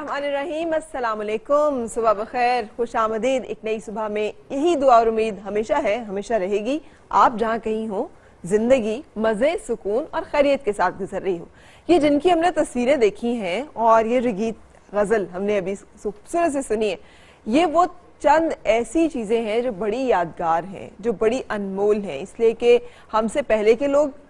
रहीम सुबह बखैर, खुश आमदीद। एक नई सुबह में यही दुआ और उम्मीद हमेशा है, हमेशा रहेगी। आप जहाँ कहीं हो, ज़िंदगी, मज़े, सुकून और खैरियत के साथ गुजर रही हो। ये जिनकी हमने तस्वीरें देखी हैं और ये रगीत गज़ल हमने अभी खूबसूरत से सुनी है, ये वो चंद ऐसी चीज़ें हैं जो बड़ी यादगार हैं, जो बड़ी अनमोल हैं। इसलिए कि हमसे पहले के लोग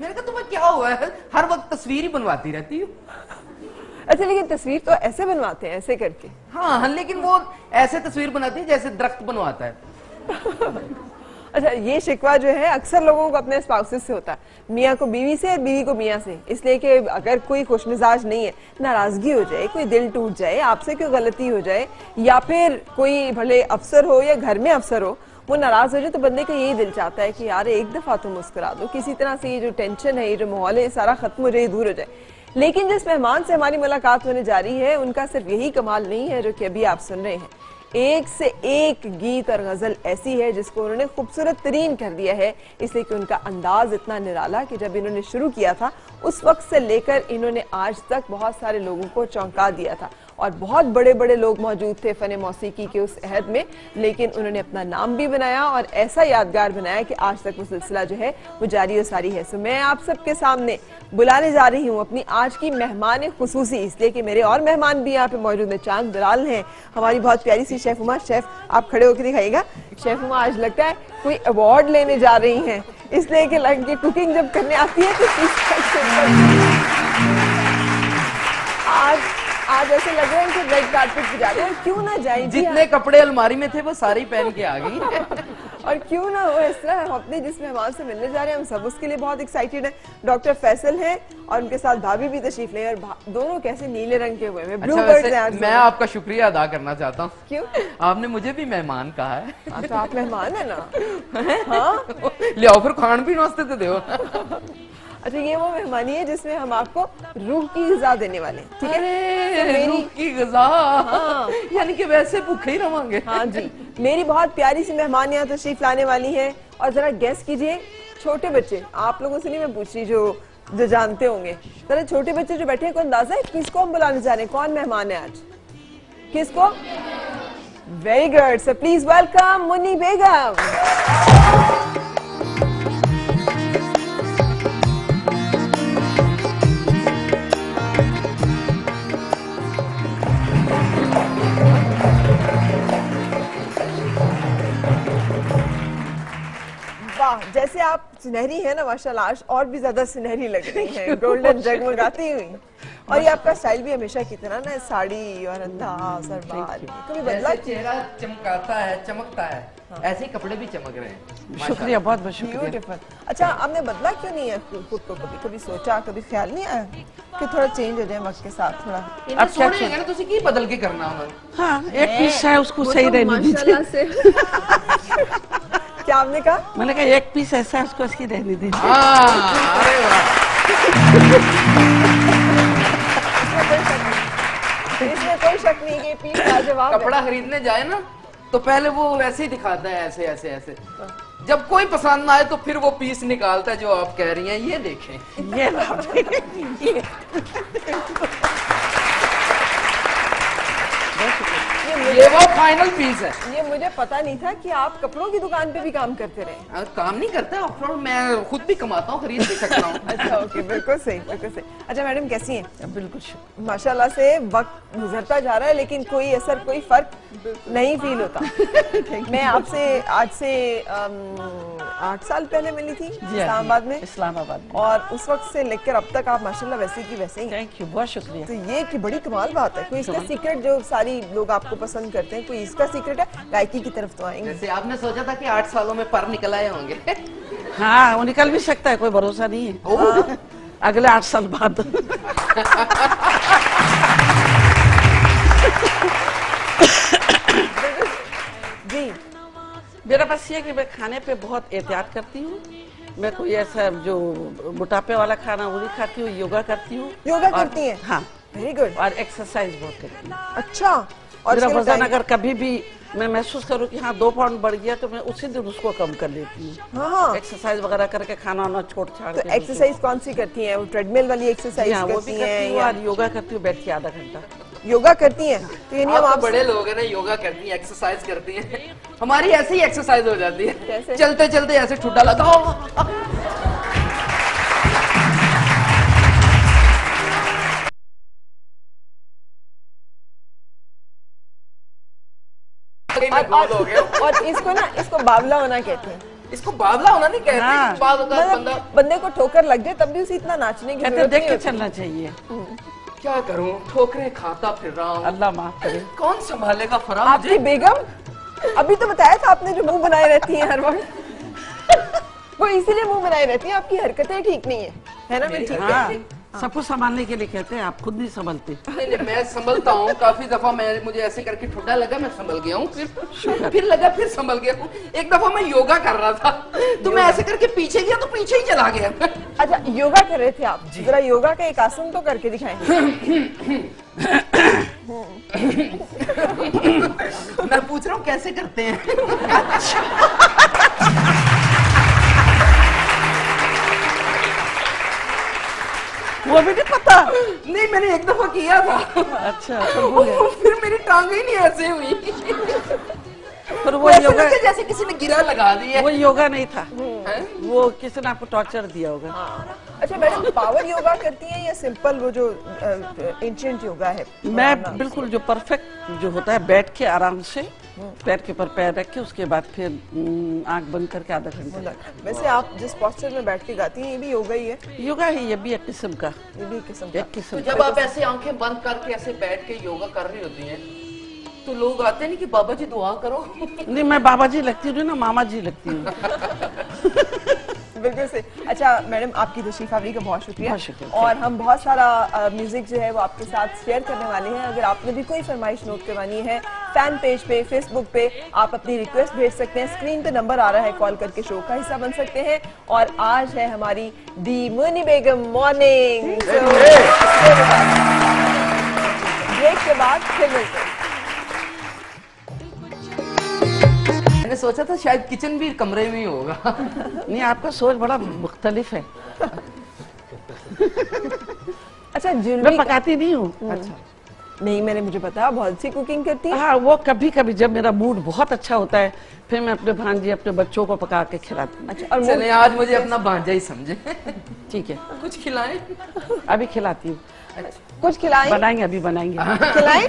मैंने कहा तुम्हें क्या हुआ है? हर वक्त तस्वीर ही बनवाती रहती हूँ। अच्छा लेकिन तस्वीर तो ऐसे बनवाते हैं ऐसे करके। हाँ लेकिन वो ऐसे तस्वीर बनाती है जैसे दरख्त बनवाता है। अच्छा ये शिकवा जो है अक्सर लोगों को अपने स्पाउसेस से होता है। मियाँ को बीवी से और बीवी को मियाँ से। इसलिए कि अगर कोई खुश मिजाज नहीं है नाराज़गी हो जाए कोई दिल टूट जाए आपसे कोई गलती हो जाए या फिर कोई भले अफसर हो या घर में अफसर हो वो नाराज़ हो जाए तो बंदे का यही दिल चाहता है कि यार एक दफ़ा तो मुस्कुरा दो। किसी तरह से ये जो टेंशन है, ये जो माहौल है सारा खत्म हो जाए दूर हो जाए। लेकिन जिस मेहमान से हमारी मुलाकात होने जा रही है, उनका सिर्फ़ यही कमाल नहीं है जो कि अभी आप सुन रहे हैं। एक से एक गीत और गज़ल ऐसी है जिसको उन्होंने खूबसूरत तरीन कर दिया है। इसलिए कि उनका अंदाज इतना निराला कि जब इन्होंने शुरू किया था, उस वक्त से लेकर इन्होंने आज तक बहुत सारे लोगों को चौंका दिया था। और बहुत बड़े बड़े लोग मौजूद थे फन मौसीकी के उस अहद में, लेकिन उन्होंने अपना नाम भी बनाया और ऐसा यादगार बनाया कि आज तक वो सिलसिला जो है, वो जारी और सारी है। सो मैं आप सबके सामने बुलाने जा रही हूँ अपनी आज की मेहमान खसूसी, इसलिए कि मेरे और मेहमान भी यहाँ पे मौजूद है, चाँद दलाल हैं। हमारी बहुत प्यारी सी शेफ उमा, शेफ, आप खड़े होकर दिखाइएगा। शेफ उमा, आज लगता है कोई अवार्ड लेने जा रही हैं, इसलिए कि लड़की कुकिंग जब करने आती है तो आज आज ऐसे लग रहा है कि रेड कारपेट पे जा रहे हैं। क्यों ना जाए जितने कपड़े अलमारी में थे वो सारे पहन के आ गई। और क्यों ना हो इस तरह हम अपने जिस मेहमान से मिलने जा रहे हैं हम सब उसके लिए बहुत एक्साइटेड हैं। डॉक्टर फैसल हैं और उनके साथ भाभी भी तशरीफ़ ले और दोनों कैसे नीले रंग के हुए हैं। ब्लू अच्छा हैं मैं आपका शुक्रिया अदा करना चाहता हूँ। क्यों? आपने मुझे भी मेहमान कहा है। हाँ, तो आप मेहमान है ना? हाँ? लियाओ फिर खान पीन वास्ते तो दो। अच्छा ये वो मेहमानी है जिसमें हम आपको रूह की गजा देने वाले हैं ठीक है? तो मेरी रूह की गजा? यानी कि वैसे भूखे ही रवांगे हाँ जी। मेरी बहुत प्यारी सी मेहमान यहाँ तशरीफ़ लाने वाली है और जरा गेस कीजिए छोटे बच्चे आप लोगों से नहीं मैं पूछ रही जो जो जानते होंगे। जरा छोटे बच्चे जो बैठे हैं को अंदाज़ा है किसको हम बुलाने जा रहे हैं? कौन मेहमान है आज? किसको? Very good so please welcome Munni Begum. वाह जैसे आप सुनहरी है ना माशाल्लाह आज और भी ज़्यादा सुनहरी लग रही है गोल्डन जगमगाती हुई। और ये आपका स्टाइल भी हमेशा की तरह ना साड़ी और अंदाज और बाल कभी बदला चेहरा चमकाता है चमकता है ऐसे ही कपड़े भी चमक रहे हैं शुक्रिया बहुत बहुत शुक्रिया। ब्यूटीफुल अच्छा आपने बदला क्यों नहीं है खुद को कभी कभी सोचा कभी ख्याल नहीं आया? कि थोड़ा चेंज हो जाए वक्त के साथ थोड़ा। सोने हैं ना तुसी की बदल के करना उन्होंने हाँ एक पीस है उसको सही तो रहने दीजिए। क्या आपने कहा? मैंने कहा एक पीस ऐसा उसको उसकी रहने दीजिए. हाँ अरे वाह। इसमें कोई शक नहीं कि पीस लाजवाब है। कपड़ा खरीदने जाए ना तो पहले वो वैसे ही दिखाता है ऐसे ऐसे ऐसे। जब कोई पसंद ना आए तो फिर वो पीस निकालता है जो आप कह रही हैं ये देखें। ये लो। ये। ये मुझे वो फाइनल पीस है। ये मुझे पता नहीं था कि आप कपड़ों की दुकान पे भी काम करते रहे। अगर काम नहीं करता आफ्टर मैं खुद भी कमाता हूँ खरीद भी सकता हूँ। अच्छा ओके बिल्कुल सही बिल्कुल सही। अच्छा मैडम कैसी हैं? बिल्कुल। माशाल्लाह से वक्त गुजरता जा रहा है लेकिन कोई असर कोई फ़र्क नहीं फील होता। मैं आपसे आज से आठ साल पहले मिली थी हाँ, इस्लामाबाद में। इस्लामाबाद और उस वक्त से लेकर अब तक आप माशाल्लाह वैसे की वैसे ही थैंक यू बहुत शुक्रिया। तो ये की बड़ी कमाल बात है कोई इसका सीक्रेट जो सारी लोग आपको पसंद करते हैं कोई इसका सीक्रेट है गायकी की तरफ़ तो आएँगे। जैसे आपने सोचा था कि आठ सालों में पर निकल आए होंगे। हाँ वो निकल भी सकता है कोई भरोसा नहीं है। अगले आठ साल बाद। जी। मेरा बस ये कि मैं खाने पे बहुत एहतियात करती हूँ। मैं कोई ऐसा जो मोटापे वाला खाना वो नहीं खाती हूँ योगा करती हूँ। योगा करती हैं? हाँ। वेरी गुड और एक्सरसाइज बहुत करती हूँ। अच्छा। और मेरा वज़न अगर कभी भी मैं महसूस करूँ कि हाँ दो पाउंड बढ़ गया तो मैं उसी दिन उसको कम कर लेती हूँ। हाँ हाँ। एक्सरसाइज वगैरह करके खाना वाना छोड़ छाड़ तो एक्सरसाइज कौन सी करती हैं? वो ट्रेडमिल वाली एक्सरसाइज हाँ वो भी करती हूँ या और योगा करती हूँ बैठ के आधा घंटा। योगा करती हैं? तो यानी आप हम तो आप बड़े लोग हैं ना योगा करती हैं एक्सरसाइज करती हैं। हमारी ऐसे ही एक्सरसाइज हो जाती है। चलते चलते ऐसे ठुड्डा लगाओ मैं और, गोल हो गया। और, और इसको ना इसको बावला होना कहते हैं। इसको बावला होना नहीं कहते? हाँ। बाद है मतलब बंदा बंदे को ठोकर लग जाए तब भी उसे इतना नाचने की कहते ज़रूरत देख नहीं के होती। चलना चाहिए क्या करूँ? ठोकरे खाता फिर रहा हूँ। अल्लाह माफ़ करे। कौन संभालेगा फरा आपकी बेगम? अभी तो बताया था आपने जो मुँह बनाए रहती हैं हर वक्त। वो इसीलिए मुँह बनाए रहती हैं आपकी हरकतें ठीक नहीं है। है ना मैं ठीक है। सबको संभालने के लिए कहते हैं आप खुद नहीं संभलते। नहीं नहीं मैं संभलता हूँ। काफ़ी दफ़ा मैं मुझे ऐसे करके ठुड्डा लगा मैं संभल गया हूँ फिर फिर लगा फिर संभल गया हूँ। एक दफ़ा मैं योगा कर रहा था तो मैं ऐसे करके पीछे गया तो पीछे ही चला गया। अच्छा योगा कर रहे थे आप? जरा योगा का एक आसन तो करके दिखाएँगे मैं पूछ रहा हूँ कैसे करते हैं? वो भी नहीं पता। नहीं मैंने एक दफ़ा किया था। अच्छा तो फिर मेरी टांग ही नहीं ऐसे हुई। पर वो योगा जैसे किसी ने गिरा लगा दिया वो योगा नहीं था। हैं? वो किसी ने आपको टॉर्चर दिया होगा। अच्छा मैडम पावर योगा करती हैं या सिंपल वो जो एंशियंट योगा है? मैं बिल्कुल जो परफेक्ट जो होता है बैठ के आराम से पैर के ऊपर पैर रख के उसके बाद फिर हम्म, आँख बंद करके आधा घंटा वैसे आप जिस पॉस्चर में बैठ के गाती हैं ये भी योगा ही है? योगा ही ये भी एक किस्म का। ये भी एक किस्म का। एक किस्म तो जब आप ऐसे आँखें बंद करके ऐसे बैठ के योगा कर रही होती हैं तो लोग आते नहीं कि बाबा जी दुआ करो। नहीं मैं बाबा जी लगती हूँ ना मामा जी लगती हूँ। बिल्कुल से अच्छा मैडम आपकी तशरीफ़ आवरी का बहुत शुक्रिया। और हम बहुत सारा म्यूज़िक जो है वो आपके साथ शेयर करने वाले हैं। अगर आपने भी कोई फरमाइश नोट करवानी है फ़ैन पेज पे फेसबुक पे आप अपनी रिक्वेस्ट भेज सकते हैं। स्क्रीन पे नंबर आ रहा है कॉल करके शो का हिस्सा बन सकते हैं। और आज है हमारी दी मुनी बेगम मॉर्निंग ब्रेक के बाद फिर मिलते हैं। सोचा था शायद किचन भी कमरे में ही होगा। नहीं आपका सोच बड़ा मुख्तलिफ़ है। अच्छा मैं पकाती नहीं हूँ। अच्छा। नहीं मैंने मुझे पता बहुत सी कुकिंग करती है। हाँ वो कभी कभी जब मेरा मूड बहुत अच्छा होता है फिर मैं अपने भांजी अपने बच्चों को पका के खिलाती हूँ। अच्छा और चले आज मुझे अपना भांजा ही समझे। ठीक है। कुछ खिलाएँ? अभी खिलाती हूँ। कुछ खिलाएँ? बनाएँगे अभी बनाएँगे। खिलाएँ?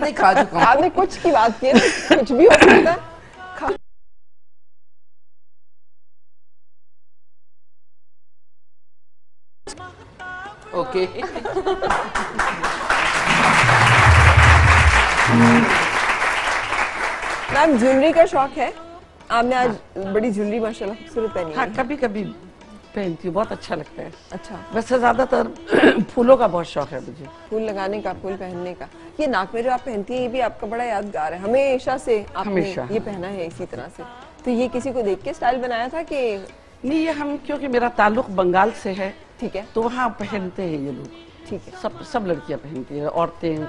नहीं खा चुका हूँ। आपने कुछ की बात की है, कुछ भी हो सकता है। खा- ओके। मैम ज्वेलरी का शौक है। आपने आज हाँ। बड़ी ज्वेलरी माशाल्लाह खूबसूरत पहनी हाँ। है कभी कभी पहनती हूँ बहुत अच्छा लगता है। अच्छा। वैसे ज़्यादातर फूलों का बहुत शौक है मुझे। फूल लगाने का फूल पहनने का। ये नाक में जो आप पहनती है ये भी आपका बड़ा यादगार है। हमेशा से आपने ये पहना है इसी तरह से। तो ये किसी को देख के स्टाइल बनाया था कि नहीं ये हम क्योंकि मेरा ताल्लुक बंगाल से है ठीक है। तो वहाँ पहनते हैं ये लोग। ठीक है। सब सब लड़कियाँ पहनती हैं औरतें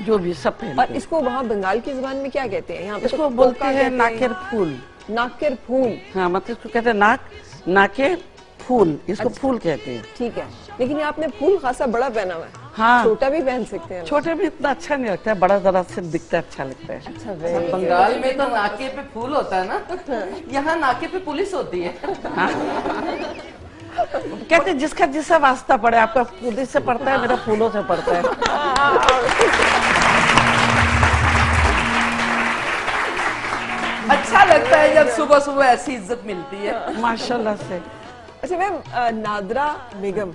जो भी सब पहनते और हैं। इसको वहाँ बंगाल की ज़ुबान में क्या कहते हैं? यहाँ इसको तो बोलते हैं नाकेर फूल। नाकेर फूल। हाँ मतलब इसको कहते हैं नाक नाके फूल। इसको फूल कहते हैं। ठीक है। लेकिन आपने फूल खासा बड़ा पहना हुआ है। हाँ। छोटा भी पहन सकते हैं। छोटे भी इतना अच्छा नहीं लगता है बड़ा जरा से दिखता है अच्छा लगता है। अच्छा बंगाल में तो नाके पे फूल होता है ना? यहाँ नाके पे पुलिस होती है। हाँ? कहते जिसका जिससे वास्ता पड़े आपका पुलिस से पड़ता है मेरा फूलों से पड़ता है। अच्छा लगता है जब सुबह सुबह ऐसी इज़्ज़त मिलती है। माशाल्लाह से। अच्छा मैम नादरा बेगम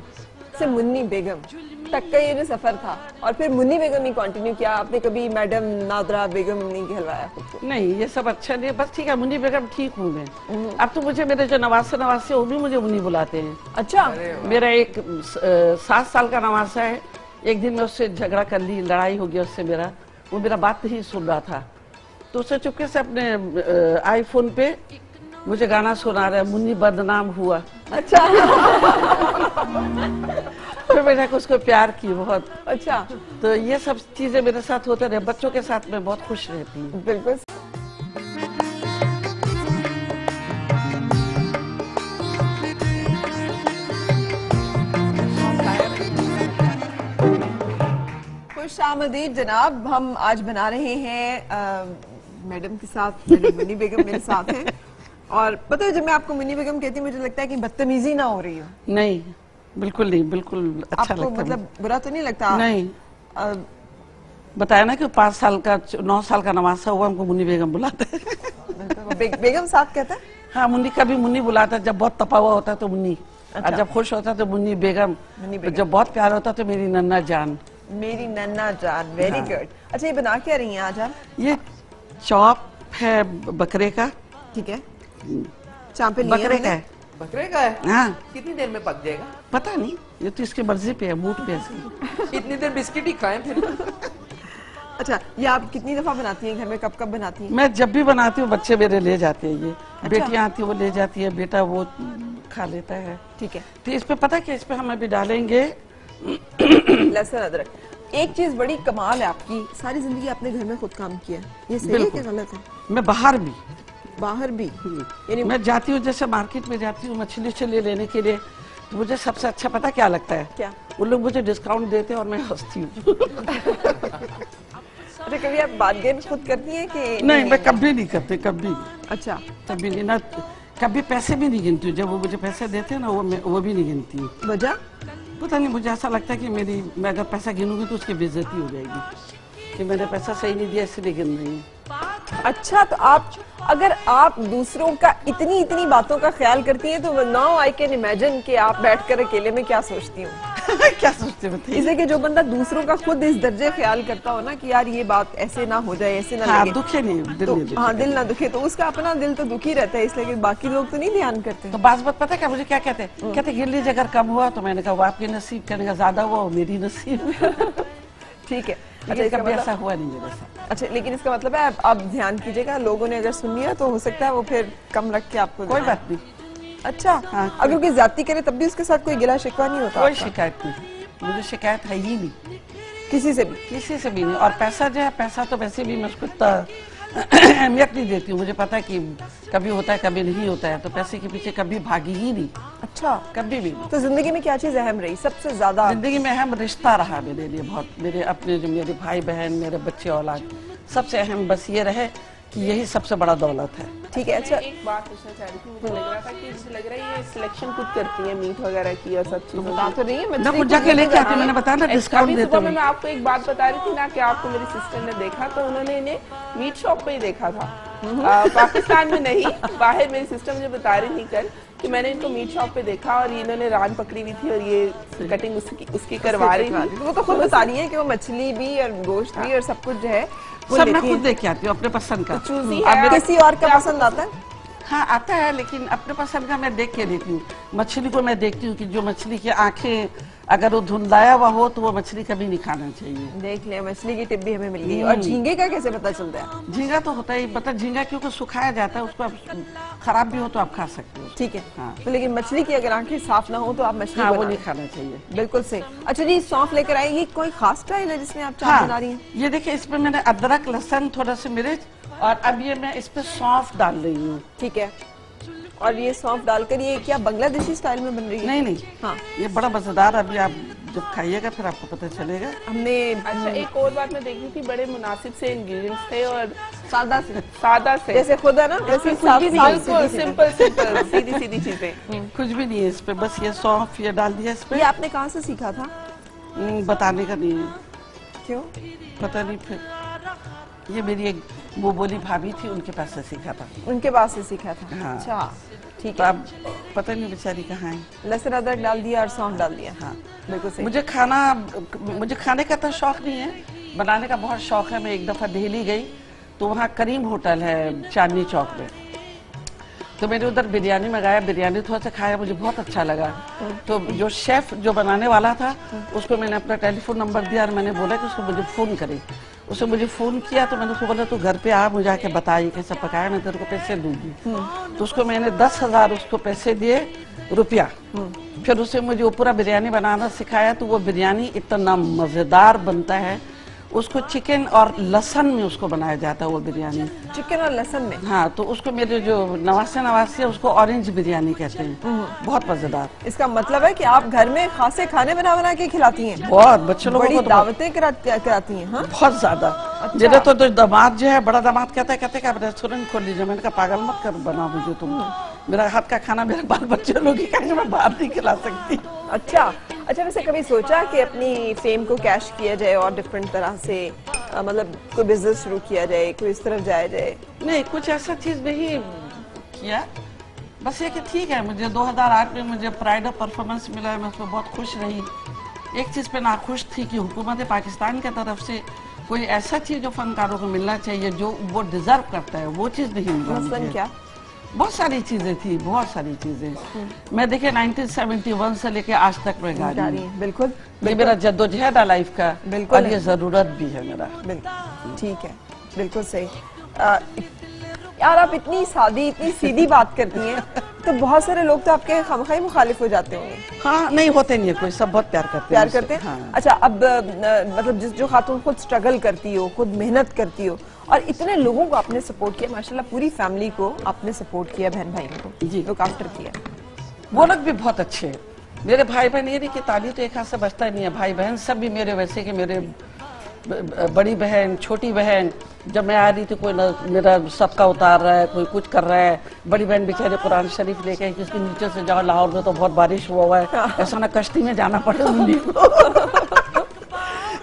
से मुन्नी बेगम। तक का ये जो सफ़र था। और फिर मुन्नी बेगम ही कंटिन्यू किया। आपने कभी मैडम नादरा बेगम नहीं कहलवाया नहीं ये सब अच्छा नहीं बस ठीक है मुन्नी बेगम ठीक हूँ मैं। अब तो मुझे मेरे जो नवासे नवासे वो भी मुझे मुन्नी बुलाते हैं। अच्छा। मेरा एक सात साल का नवासा है। एक दिन मैं उससे झगड़ा कर ली लड़ाई हो गया उससे मेरा। वो मेरा बात नहीं सुन रहा था। तो उसे चुपके से अपने आईफोन पे मुझे गाना सुना रहा है मुन्नी बदनाम हुआ। अच्छा। फिर मैंने उसको प्यार की बहुत। अच्छा तो ये सब चीज़ें मेरे साथ होते रहे बच्चों के साथ मैं बहुत खुश रहती हूँ। बिल्कुल। खुश आमदीद जनाब। हम आज बना रहे हैं मैडम के साथ मुन्नी बेगम मेरे साथ हैं। और पता है जब मैं आपको मुन्नी बेगम कहती हूँ मुझे लगता है कि बदतमीजी ना हो रही हो। नहीं बिल्कुल नहीं बिल्कुल अच्छा आपको लगता मतलब बुरा तो नहीं लगता? नहीं। अ, बताया ना कि पाँच साल का नौ साल का नवासा हुआ हमको मुन्नी बेगम बुलाते बे, बेगम साथ कहता है? हाँ मुन्नी कभी मुन्नी बुलाता जब बहुत तपा हुआ होता है तो मुन्नी अच्छा। और जब खुश होता है तो मुन्नी बेगम मुन्नी बेगम। जब बहुत प्यार होता तो मेरी नन्ना जान। मेरी नन्ना जान वेरी हाँ। गुड अच्छा ये बना क्या रही हैं आज आप? ये चौप है बकरे का। ठीक है। चांपे बकरे का है। बकरे का है। हाँ कितनी देर में पक जाएगा? पता नहीं ये तो इसके मर्ज़ी पे है मूड पे है। इसकी। इतनी देर बिस्किट ही खाएँ फिर। अच्छा ये आप कितनी दफ़ा बनाती हैं घर में कब कब बनाती हैं? मैं जब भी बनाती हूँ बच्चे मेरे ले जाते हैं ये। अच्छा। बेटियाँ आती है वो ले जाती है बेटा वो खा लेता है। ठीक है। तो इस पे पता क्या इस पे हम अभी डालेंगे। लहसुन अदरक। एक चीज़ बड़ी कमाल है आपकी सारी ज़िंदगी आपने घर में खुद काम किया है। ये सही है कि गलत है? मैं बाहर भी बाहर भी। यानी मैं जाती हूँ जैसे मार्केट में जाती हूँ मछली उछली लेने के लिए तो मुझे सबसे अच्छा पता क्या लगता है? क्या? वो लोग मुझे डिस्काउंट देते हैं और मैं हंसती हूँ। कभी आप बार्गेन खुद करती हैं कि नहीं नहीं? मैं कभी नहीं करती कभी। अच्छा। कभी नहीं ना कभी पैसे भी नहीं गिनती हूँ। जब वो मुझे पैसे देते हैं ना वो मैं वो भी नहीं गिनती हूँ। वजह? पता नहीं मुझे ऐसा लगता है कि मेरी मैं अगर पैसा गिनूँगी तो उसकी बेजती हो जाएगी। कि मैंने पैसा सही नहीं दिया इसलिए गिन रही हूँ। अच्छा तो आप अगर आप दूसरों का इतनी इतनी बातों का ख्याल करती हैं तो नाउ आई कैन इमेजिन कि आप बैठकर अकेले में क्या सोचती हूँ? क्या सोचते हो इसलिए कि जो बंदा दूसरों का खुद इस दर्जे ख्याल करता हो ना कि यार ये बात ऐसे ना हो जाए ऐसे ना हाँ लगे। दुखे नहीं दिल तो नहीं हाँ दिल ना दुखे तो उसका अपना दिल तो दुखी रहता है इसलिए बाकी लोग तो नहीं ध्यान करते। तो बात बात पता है क्या मुझे क्या कहते हैं? कहते गिर लीजिए अगर कम हुआ तो मैंने कहा वो आपकी नसीब कहने का ज़्यादा हुआ मेरी नसीब। ठीक है। अच्छा लेकिन इसका ऐसा मतलब हुआ नहीं जैसा अच्छा लेकिन इसका मतलब है आप- ध्यान कीजिएगा लोगों ने अगर सुन लिया तो हो सकता है वो फिर कम रख के आपको कोई बात नहीं। अच्छा हाँ, अगर कोई ज़्यादा करे तब भी उसके साथ कोई गिला शिकवा नहीं होता कोई शिकायत नहीं। मुझे शिकायत है ही नहीं। किसी से भी? किसी से भी नहीं। और पैसा जो है पैसा तो वैसे भी मैं उसको इतना अहमियत नहीं देती हूँ मुझे पता है कि कभी होता है कभी नहीं होता है तो पैसे के पीछे कभी भागी ही नहीं। अच्छा। कभी भी नहीं। तो ज़िंदगी में क्या चीज़ अहम रही? सबसे ज़्यादा ज़िंदगी में अहम रिश्ता रहा मेरे लिए बहुत। मेरे अपने जो मेरे भाई बहन मेरे बच्चे औलाद सबसे अहम बस ये रहे कि यही सबसे बड़ा दौलत है। ठीक है अच्छा। एक बात पूछना चाह रही थी मुझे लग रहा था कि मुझे लग रहा है ये सिलेक्शन खुद करती है मीट वगैरह की और सब चीज़ बता तो रही है कुछ खुद जाके लेके आती मैंने बताया ना डिस्काउंट देते सुबह में मैं आपको एक बात बता रही थी ना कि आपको मेरी सिस्टर ने देखा तो उन्होंने इन्हें मीट शॉप पे ही देखा था। पाकिस्तान में नहीं बाहर मेरी सिस्टर मुझे बता रही थी कल कि मैंने इनको मीट शॉप पे देखा और इन्होंने रान पकड़ी हुई थी और ये कटिंग उसकी उसकी करवा रही थी। वो तो खुद बता रही है कि वो मछली भी और गोश्त भी और सब कुछ जो है सब मैं खुद देख के आती हूँ अपने पसंद का। किसी और का पसंद आता है? हाँ आता है लेकिन अपने पसंद का मैं देख के लेती हूँ। मछली को मैं देखती हूँ कि जो मछली की आँखें अगर वो धुंधलाया हुआ हो तो वो मछली कभी नहीं खाना चाहिए। देख ले मछली की टिप भी हमें मिल गई। और झींगे का कैसे पता चलता है? झींगा तो होता ही पता झींगा क्योंकि सुखाया जाता है उसको आप खराब भी हो तो आप खा सकते हो। ठीक है। हाँ। तो लेकिन मछली की अगर आँखें साफ़ ना हो तो आप मछली हाँ वो नहीं खाना चाहिए। बिल्कुल सही। अच्छा जी सौंफ लेकर आई ये कोई खास स्टाइल है जिसमें आप चाट हाँ। बना रही हैं? ये देखिए इसमें मैंने अदरक लहसन थोड़ा सा मिर्च और अब ये मैं इस पे सौंफ डाल रही हूँ। ठीक है। और ये सौंफ डालकर ये क्या बांग्लादेशी स्टाइल में बन रही है? नहीं नहीं। हाँ। ये बड़ा मज़ेदार अभी आप जब खाइएगा फिर आपको पता चलेगा। हमने अच्छा एक और बात मैं देख रही थी बड़े मुनासिब से इंग्रेडिएंट्स थे और सादा से। सादा से। जैसे खुद है ना वैसे कुछ भी नहीं बिल्कुल सिंपल सिंपल सीधी सीधी चीज़ें। कुछ भी नहीं है इस पे बस ये सौंफ ये डाल दिया इस पे। ये आपने कहाँ से सीखा था? हम्म, बताने का नहीं है। क्यों? पता नहीं फिर। ये मेरी एक वो बोली भाभी थी उनके पास से सीखा था। उनके पास से सीखा था। हाँ। अच्छा ठीक तो है। अब पता नहीं बेचारी कहाँ है। लहसुन अदरक डाल दिया और सौंफ डाल दिया। हाँ। बिल्कुल सही। मुझे खाना मुझे खाने का तो शौक नहीं है। बनाने का बहुत शौक है। मैं एक दफ़ा दिल्ली गई तो वहाँ करीम होटल है चांदनी चौक में तो मैंने उधर बिरयानी मंगाया, बिरयानी थोड़ा सा खाया, मुझे बहुत अच्छा लगा। तो जो शेफ जो बनाने वाला था, उसको मैंने अपना टेलीफोन नंबर दिया और मैंने बोला कि उसको मुझे फ़ोन करे। उसने मुझे फ़ोन किया तो मैंने उसको बोला, तू घर पे आ, मुझे आके बता, ये कैसे पकाया, मैं तेरे को पैसे दूँगी। तो उसको मैंने दस हज़ार उसको पैसे दिए, रुपया। फिर उससे मुझे वो पूरा बिरयानी बनाना सिखाया तो वो बिरयानी इतना मज़ेदार बनता है। उसको चिकन और लहसन में उसको बनाया जाता है वो बिरयानी। चिकन और लहसन में? हाँ तो उसको मेरे जो नवासे नवासी है उसको ऑरेंज बिरयानी कहते हैं। बहुत मज़ेदार। इसका मतलब है कि आप घर में खासे खाने बना बना के खिलाती हैं? बहुत बच्चे लोगों को तो दावतें कराती हैं हाँ? बहुत ज़्यादा। मेरे तो, तो दामाद जो है बड़ा दामाद कहता है कहते हैं आप रेस्टोरेंट खोल लीजिए। मैंने कहा पागल मत कर बना मुझे तुम। मेरा हाथ का खाना मेरे बाल बच्चे लोग ही मैं बाहर नहीं खिला सकती। अच्छा अच्छा वैसे कभी सोचा कि अपनी फेम को कैश किया जाए और डिफरेंट तरह से मतलब कोई बिज़नेस शुरू किया जाए कोई इस तरफ़ जाया जाए? नहीं कुछ ऐसा चीज़ नहीं किया। बस ये कि ठीक है मुझे 2008 में मुझे प्राइड ऑफ़ परफॉर्मेंस मिला है मैं उसमें बहुत खुश रही। एक चीज़ पे नाखुश थी कि हुकूमत पाकिस्तान की तरफ़ से कोई ऐसा चीज़ जो फनकारों को मिलना चाहिए जो वो डिजर्व करता है वो चीज़ नहीं मिला क्या? बहुत सारी चीज़ें थी बहुत सारी चीज़ें। मैं देखिए 1971 से लेके आज तक मैं गा रही हूँ। बिल्कुल ये मेरा जद्दोजहद है लाइफ का बिल्कुल। और ये ज़रूरत भी है मेरा। ठीक है बिल्कुल सही। यार आप इतनी सादी इतनी सीधी बात करती हैं तो बहुत सारे लोग तो आपके खामखाई मुखालिफ हो जाते होंगे हाँ नहीं होते नहीं है कोई सब बहुत प्यार करते प्यार करते हैं हाँ। अच्छा अब मतलब जिस जो खातून खुद स्ट्रगल करती हो खुद मेहनत करती हो और इतने लोगों को आपने सपोर्ट किया माशाल्लाह पूरी फैमिली को आपने सपोर्ट किया बहन भाई को जी। लुक आफ्टर किया वो लोग भी बहुत अच्छे हैं मेरे भाई बहन ये नहीं कि ताली तो एक हाथ से बचता ही नहीं है भाई बहन सब भी मेरे वैसे कि मेरे बड़ी बहन छोटी बहन जब मैं आ रही थी कोई मेरा सबका उतार रहा है कोई कुछ कर रहा है। बड़ी बहन बेचारे कुरान शरीफ लेके आई, किसके नीचे से जाओ लाहौर में तो बहुत बारिश हुआ हुआ है। ऐसा ना कश्ती में जाना पड़े उन्हीं। को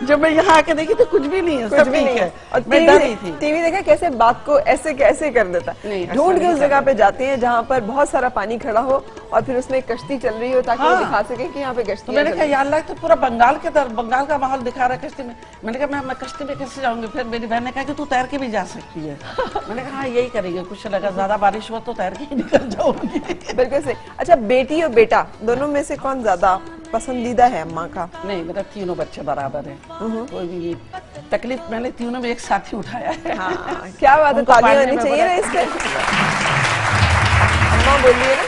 जब मैं यहाँ आके देखी तो कुछ भी नहीं है सब भी ठीक नहीं है। और मैं डर रही थी। टीवी देखा कैसे बात को ऐसे कैसे कर देता। ढूंढ के उस जगह पे जाते हैं जहाँ पर बहुत सारा पानी खड़ा हो और फिर उसमें कश्ती चल रही हो ताकि वो हाँ। दिखा सके कि यहाँ पे तो कश्ती मैंने कहा यार अल्लाह तो पूरा बंगाल के तरफ़ बंगाल का माहौल दिखा रहा है कश्ती में। मैंने कहा मैं मैं कश्ती में कैसे जाऊँगी? फिर मेरी बहन ने कहा कि तू तैर के भी जा सकती है। मैंने कहा हाँ यही करेंगे कुछ लगा ज़्यादा बारिश हुआ तो तैर के ही निकल जाऊँगी। बिल्कुल सही। अच्छा बेटी और बेटा दोनों में से कौन ज़्यादा पसंदीदा है अम्मा का? नहीं मेरा तीनों बच्चे बराबर है। कोई भी तकलीफ़ मैंने तीनों में एक साथ ही उठाया है। हाँ क्या बात है तालियाँ होनी चाहिए ना इसके? अम्मा बोलिए ना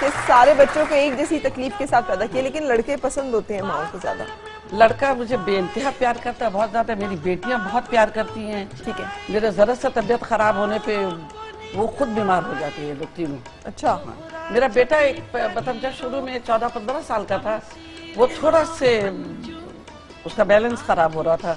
कि सारे बच्चों को एक जैसी तकलीफ़ के साथ पैदा किया लेकिन लड़के पसंद होते हैं माओ को ज़्यादा। लड़का मुझे बेनतहा प्यार करता है बहुत ज़्यादा। मेरी बेटियाँ बहुत प्यार करती हैं। ठीक है। मेरे जरा सा तबीयत खराब होने पे वो खुद बीमार हो जाती है लोग तीनों। अच्छा। मेरा बेटा एक मतलब जब शुरू में चौदह पंद्रह साल का था वो थोड़ा से उसका बैलेंस खराब हो रहा था।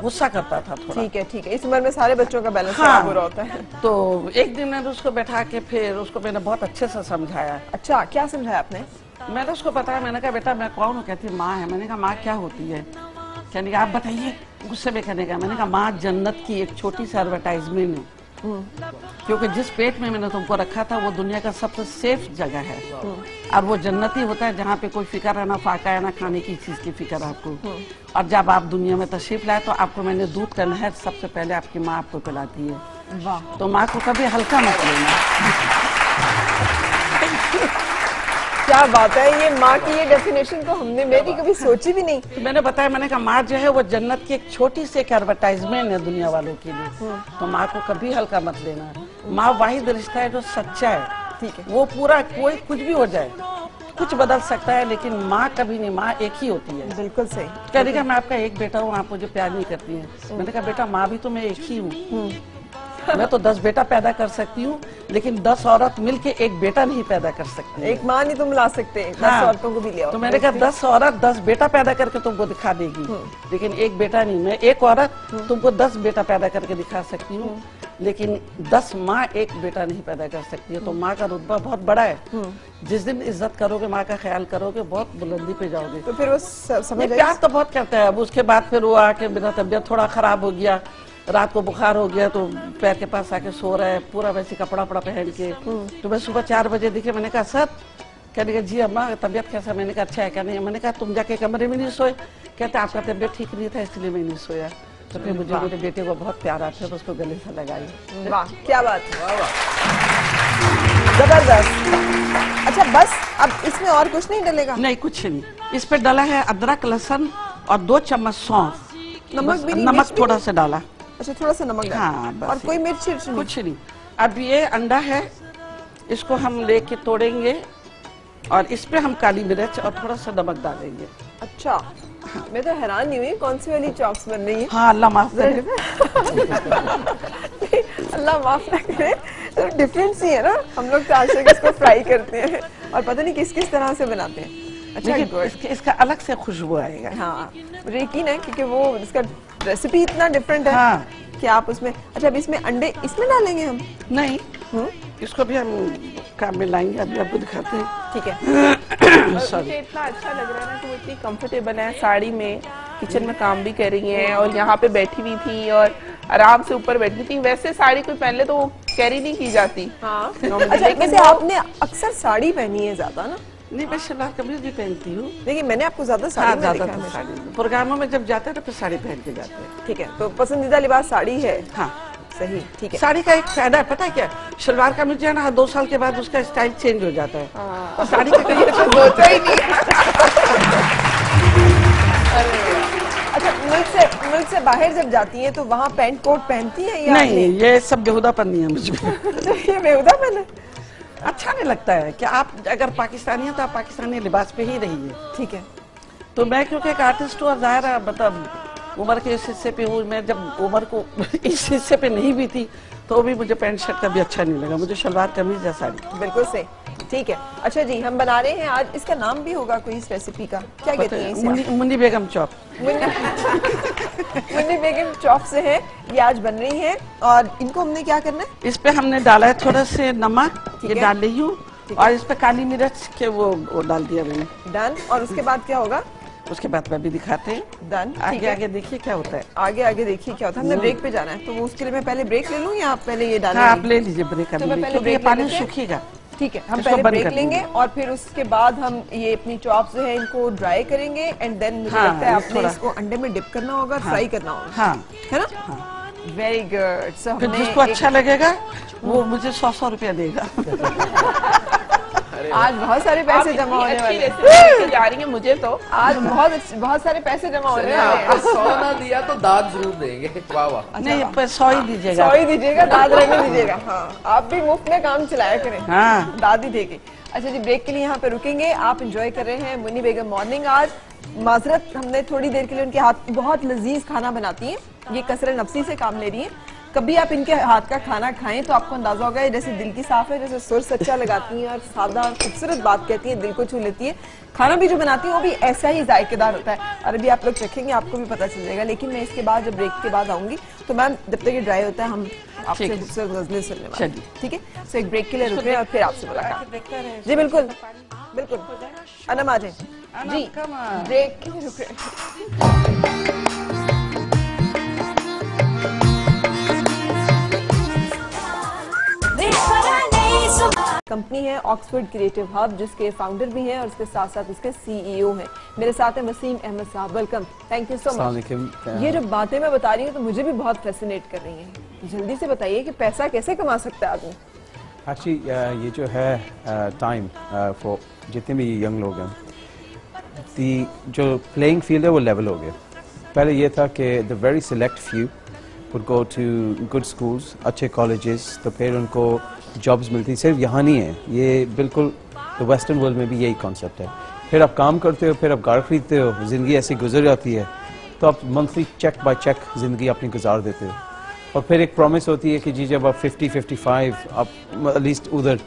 गुस्सा करता था थोड़ा। ठीक है ठीक है। इस उम्र में सारे बच्चों का बैलेंस हाँ। खराब हो रहा होता है। तो एक दिन मैंने उसको बैठा के फिर उसको मैंने बहुत अच्छे से समझाया। अच्छा क्या समझाया आपने? मैंने उसको बताया मैंने कहा बेटा मैं कौन हूँ? कहती माँ है। मैंने कहा माँ क्या होती है? कहने का आप बताइए। गुस्से में कहने का मैंने कहा माँ जन्नत की एक छोटी सी एडवर्टाइजमेंट है। क्योंकि जिस पेट में मैंने तुमको रखा था वो दुनिया का सबसे सेफ़ जगह है। और वो जन्नती होता है जहाँ पे कोई फ़िक्र है ना फाका है ना खाने की चीज़ की फ़िक्र आपको। और जब आप दुनिया में तशरीफ़ लाए तो आपको मैंने दूध का नहर सबसे पहले आपकी माँ आपको पिलाती है। तो माँ को कभी हल्का मत लेना। क्या बात है? ये माँ की ये डेफिनेशन तो हमने मेरी कभी सोची भी नहीं। तो मैंने बताया मैंने कहा माँ जो है वो जन्नत की एक छोटी सी एक एडवर्टाइजमेंट है दुनिया वालों के लिए। तो माँ को कभी हल्का मत लेना। माँ वाहिद रिश्ता है जो सच्चा है। ठीक है। वो पूरा कोई कुछ भी हो जाए कुछ बदल सकता है लेकिन माँ कभी नहीं माँ एक ही होती है। बिल्कुल सही। कह रही मैं आपका एक बेटा हूँ आप मुझे प्यार नहीं करती है। मैंने कहा बेटा माँ भी तो मैं एक ही हूँ। मैं तो दस बेटा पैदा कर सकती हूँ लेकिन दस औरत मिलके एक बेटा नहीं पैदा कर सकती। एक माँ नहीं तुम ला सकते हाँ, दस। औरतों को भी ले आओ। तो मैंने कहा दस औरत दस बेटा पैदा करके तुमको दिखा देगी। लेकिन एक बेटा नहीं मैं एक औरत तुमको दस बेटा पैदा करके दिखा सकती हूँ लेकिन दस माँ एक बेटा नहीं पैदा कर सकती है। तो माँ का रुतबा बहुत बड़ा है। जिस दिन इज़्ज़त करोगे माँ का ख्याल करोगे बहुत बुलंदी पे जाओगे। तो फिर वो समझ प्यार तो बहुत करता है। अब उसके बाद फिर वो आके मेरा तबीयत थोड़ा खराब हो गया रात को बुखार हो गया तो पैर के पास आके सो रहा है पूरा वैसे कपड़ा वपड़ा पहन के। तो मैं सुबह चार बजे दिखे मैंने कहा सर कहने का जी अम्मा तबीयत कैसा? मैंने कहा अच्छा है। क्या नहीं मैंने कहा तुम जाके कमरे में नहीं सोए? कहते आपका तबीयत ठीक नहीं था इसलिए मैं नहीं सोया। तो फिर मुझे मेरे बेटे को बहुत प्यार आता है उसको गले से लगाई। वाह क्या बात ज़बरदस्त। अच्छा बस अब इसमें और कुछ नहीं डलेगा? नहीं कुछ नहीं। इस पे डाला है अदरक लहसुन और दो चम्मच सौंफ। नमक भी नमक थोड़ा सा डाला। अच्छा थोड़ा सा नमक हाँ, और कोई मिर्च कुछ नहीं। अब ये अंडा है इसको हम लेके तोड़ेंगे और इस पे हम काली मिर्च और थोड़ा सा नमक डालेंगे। अच्छा हाँ। मैं तो हैरान नहीं हुई कौन सी वाली चॉप्स बन रही है? हाँ अल्लाह माफ़ करे। अल्लाह माफ़ ना करे। तो डिफरेंस ही है ना हम लोग तो आज इसको फ्राई करते हैं और पता नहीं किस किस तरह से बनाते हैं। अच्छा इसके, इसका अलग से खुशबू आएगा। हाँ यकीन है क्योंकि वो इसका रेसिपी इतना डिफरेंट है हाँ। कि आप उसमें अच्छा अब इसमें अंडे इसमें डालेंगे हम? नहीं। हम्म, इसको भी हम काम में लाएँगे अभी आपको दिखाते हैं। ठीक है। मुझे इतना अच्छा लग रहा है ना कि वो इतनी कंफर्टेबल है साड़ी में किचन में काम भी कर रही हैं और यहाँ पे बैठी हुई थी और आराम से ऊपर बैठी थी। वैसे साड़ी कोई पहले तो वो कैरी नहीं की जाती। हाँ। अच्छा वैसे आपने अक्सर साड़ी पहनी है ज़्यादा ना? नहीं मैं शलवार कमीज भी पहनती हूँ। देखिए मैंने आपको ज़्यादा हाँ साड़ी में देखा। ज़्यादातर साड़ी प्रोग्रामों में जब जाते हैं तो फिर साड़ी पहन के जाते हैं। ठीक है तो पसंदीदा लिबास साड़ी है। हाँ। सही ठीक है। साड़ी का एक फ़ायदा है पता है क्या? शलवार कमीज जो है ना दो साल के बाद उसका स्टाइल चेंज हो जाता है। और साड़ी का कहीं ऐसा सोचा ही नहीं अच्छा मुल्क से मुल्क से बाहर जब जाती हैं तो वहाँ पैंट कोट पहनती हैं या नहीं ये सब बेहुदापन नहीं है मुझे तो ये बेहुदा पहने अच्छा नहीं लगता है कि आप अगर पाकिस्तानी हैं तो आप पाकिस्तानी लिबास पे ही रहिए। ठीक है। तो मैं क्योंकि एक आर्टिस्ट हूँ और ज़ाहिर है मतलब उम्र के इस हिस्से पे हूँ मैं जब उम्र को इस हिस्से पे नहीं भी थी तो भी मुझे पैंट शर्ट का भी अच्छा नहीं लगा। मुझे शलवार कमीज या साड़ी। बिल्कुल सही। ठीक है। अच्छा जी हम बना रहे हैं आज। इसका नाम भी होगा कोई इस रेसिपी का। क्या कहते हैं मुन्नी मुन्नी बेगम चौक मुन्नी बेगम चॉप से है। ये आज बन रही है और इनको हमने क्या करना है? इस पे हमने डाला है थोड़ा से नमक। ये डाल रही हूँ। और इस पे काली मिर्च के वो, वो डाल दिया मैंने। डन और उसके बाद क्या होगा? उसके बाद में भी दिखाते हैं। डन आगे आगे देखिए क्या होता है। आगे आगे देखिए क्या होता है। हमने ब्रेक पे जाना है। तो वो उसके लिए मैं पहले ब्रेक ले लूँ या आप पहले ये हाँ आप ले लीजिए ब्रेक तो मैं पहले पानी सूखेगा। ठीक है हम पहले ब्रेक लेंगे और फिर उसके बाद हम ये अपनी चॉप जो है इनको ड्राई करेंगे एंड देन मुझे हाँ, लगता है आपने इसको अंडे में डिप करना होगा फ्राई करना होगा। हाँ। है ना? वेरी गुड सो जिसको अच्छा लगेगा वो मुझे सौ सौ रुपया देगा। आज बहुत सारे पैसे जमा होने वाले हैं। जा रही है मुझे तो। आज बहुत बहुत सारे पैसे जमा होने वाले हैं। सौ ना दिया तो दाद ज़रूर देंगे। वाह वाह। नहीं पर सौ ही। दीजिएगा। सौ ही दीजिएगा दाद रहने दीजिएगा। हाँ आप भी मुफ़्त में काम चलाया करें। हाँ। दाद ही देगी। अच्छा जी ब्रेक के लिए यहाँ पे रुकेंगे। आप एंजॉय कर रहे हैं मुन्नी बेगम मॉर्निंग आज। माजरत हमने थोड़ी देर के लिए उनके हाथ बहुत लजीज खाना बनाती हैं। ये कसर नफसी से काम ले रही हैं। कभी आप इनके हाथ का खाना खाएँ तो आपको अंदाज़ा होगा जैसे दिल की साफ़ है जैसे सुर सच्चा लगाती हैं और सादा खूबसूरत बात कहती हैं दिल को छू लेती है। खाना भी जो बनाती हैं वो भी ऐसा ही जायकेदार होता है। और अभी आप लोग चखेंगे आपको भी पता चल जाएगा। लेकिन मैं इसके बाद जब ब्रेक के बाद आऊँगी तो मैम जब तक ये ड्राई होता है हम आपसे ठीक है। खूबसूरत गजलें सुनने वाले ठीक है? सो एक ब्रेक के लिए रुक रहे हैं और फिर आपसे मुलाकात। जी बिल्कुल। बिल्कुल। अनम आ जाए। जी। ब्रेक के लिए रुक रहे हैं। कंपनी है ऑक्सफोर्ड क्रिएटिव हब जिसके फाउंडर भी हैं और उसके साथ साथ उसके सीईओ हैं। मेरे साथ है Waseem Ahmed Sahab. Welcome thank you so much ये जो बातें मैं बता रही हूँ तो मुझे भी बहुत फैसिनेट कर रही हैं। जल्दी से बताइए कि पैसा कैसे कमा सकता है आदमी? एक्चुअली ये जो है टाइम फॉर जितने भी यंग लोग हैं दी जो प्लेइंग फ़ील्ड है वो लेवल हो गया। पहले ये था कि the very select few would go to good schools, अच्छे colleges तो फिर उनको jobs मिलती सिर्फ़ यहाँ नहीं है। ये बिल्कुल तो वेस्टर्न वर्ल्ड में भी यही कॉन्सेप्ट है। फिर आप काम करते हो, फिर आप गाड़ खरीदते हो, ज़िंदगी ऐसी गुजर जाती है तो आप मंथली चेक बाय चेक ज़िंदगी अपनी गुजार देते हो। और फिर एक प्रॉमिस होती है कि जी जब आप 50 55 आप एटलीस्ट उधर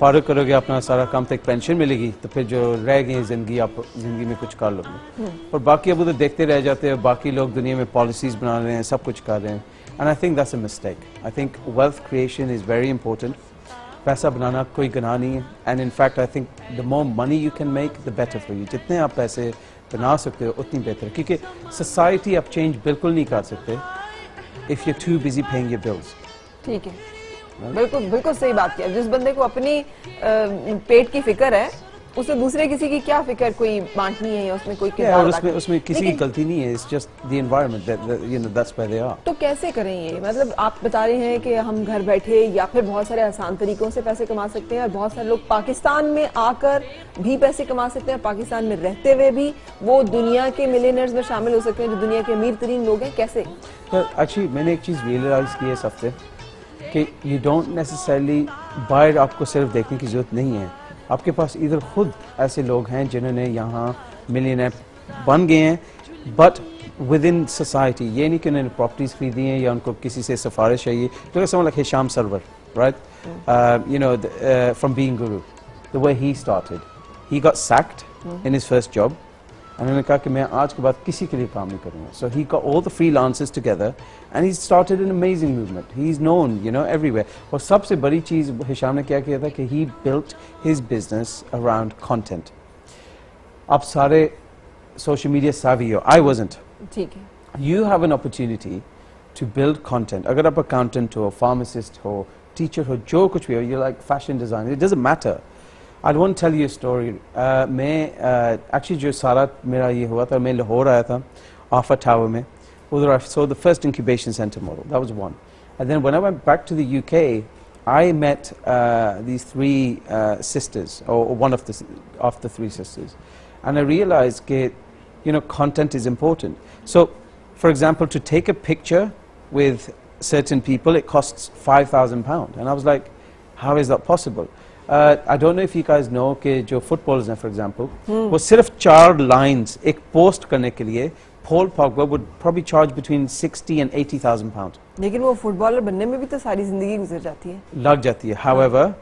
फारग करोगे अपना सारा काम तो एक पेंशन मिलेगी तो फिर जो रह गई ज़िंदगी आप ज़िंदगी में कुछ कर लोगे। और बाकी अब उधर देखते रह जाते हैं बाकी लोग दुनिया में पॉलिसीज़ बना रहे हैं सब कुछ कर रहे हैं। And I think that's a mistake I think wealth creation is very important पैसा बनाना कोई गुनाह नहीं है। And in fact I think the more money you can make the better for you जितने आप पैसे बना सकते हो उतनी बेहतर क्योंकि सोसाइटी आप चेंज बिल्कुल नहीं कर सकते if you too busy paying your bills ठीक है। बिल्कुल बिल्कुल सही बात किया। जिस बंदे को अपनी पेट की फ़िक्र है उसे दूसरे किसी की क्या फ़िक्र? कोई बांटनी है उसमें कोई Yeah, और उसमें उसमें किसी की गलती नहीं है it's just the environment that you know that's where they are तो कैसे करें ये? मतलब आप बता रहे हैं कि हम घर बैठे या फिर बहुत सारे आसान तरीकों से पैसे कमा सकते हैं और बहुत सारे लोग पाकिस्तान में आकर भी पैसे कमा सकते हैं पाकिस्तान में रहते हुए भी वो दुनिया के मिलियनर्स में शामिल हो सकते हैं जो दुनिया के अमीर तरीन लोग हैं। कैसे? एक्चुअली मैंने एक चीज़ रियलाइज़ की है इस हफ़्ते। कि यू डोंट नेसेसरली बाहर आपको सिर्फ़ देखने की ज़रूरत नहीं है। आपके पास इधर खुद ऐसे लोग हैं जिन्होंने यहाँ मिलियनर बन गए हैं बट विद इन सोसाइटी ये नहीं कि उन्होंने प्रॉपर्टीज़ खरीदी हैं या उनको किसी से सिफारिश चाहिए तो समझ like Hisham Sarwar right you know from being guru the way he started he got sacked in his first job उन्होंने कहा कि मैं आज के बाद किसी के लिए काम नहीं करूँगा। So he got all the freelancers together and he started an amazing movement he is known you know everywhere और सबसे बड़ी चीज़ हिशाम ने क्या किया था कि he built his business around content आप सारे सोशल मीडिया savvy हो। आई wasn't. ठीक है। You have an opportunity to build content. अगर आप accountant हो pharmacist हो teacher हो जो कुछ भी हो you're like fashion designer. It doesn't matter. I want to tell you a story uh, मैं uh, actually जो सारा मेरा ये हुआ था मैं लाहौर आया था Alpha Tower में उधर I saw the first incubation center model that was one and then when I went back to the UK I met uh, these three uh, sisters or one of the s- of the three sisters and I realized that you know content is important so for example to take a picture with certain people it costs 5000 pound and I was like how is that possible I don't know if you guys know के जो footballs हैं for example hmm. वो सिर्फ़ चार lines एक post करने के लिए Paul Pogba would probably charge between 60 and 80000 pound लेकिन वो फुटबॉलर बनने में भी तो सारी ज़िंदगी गुजर जाती है। लग जाती है। हाउएवर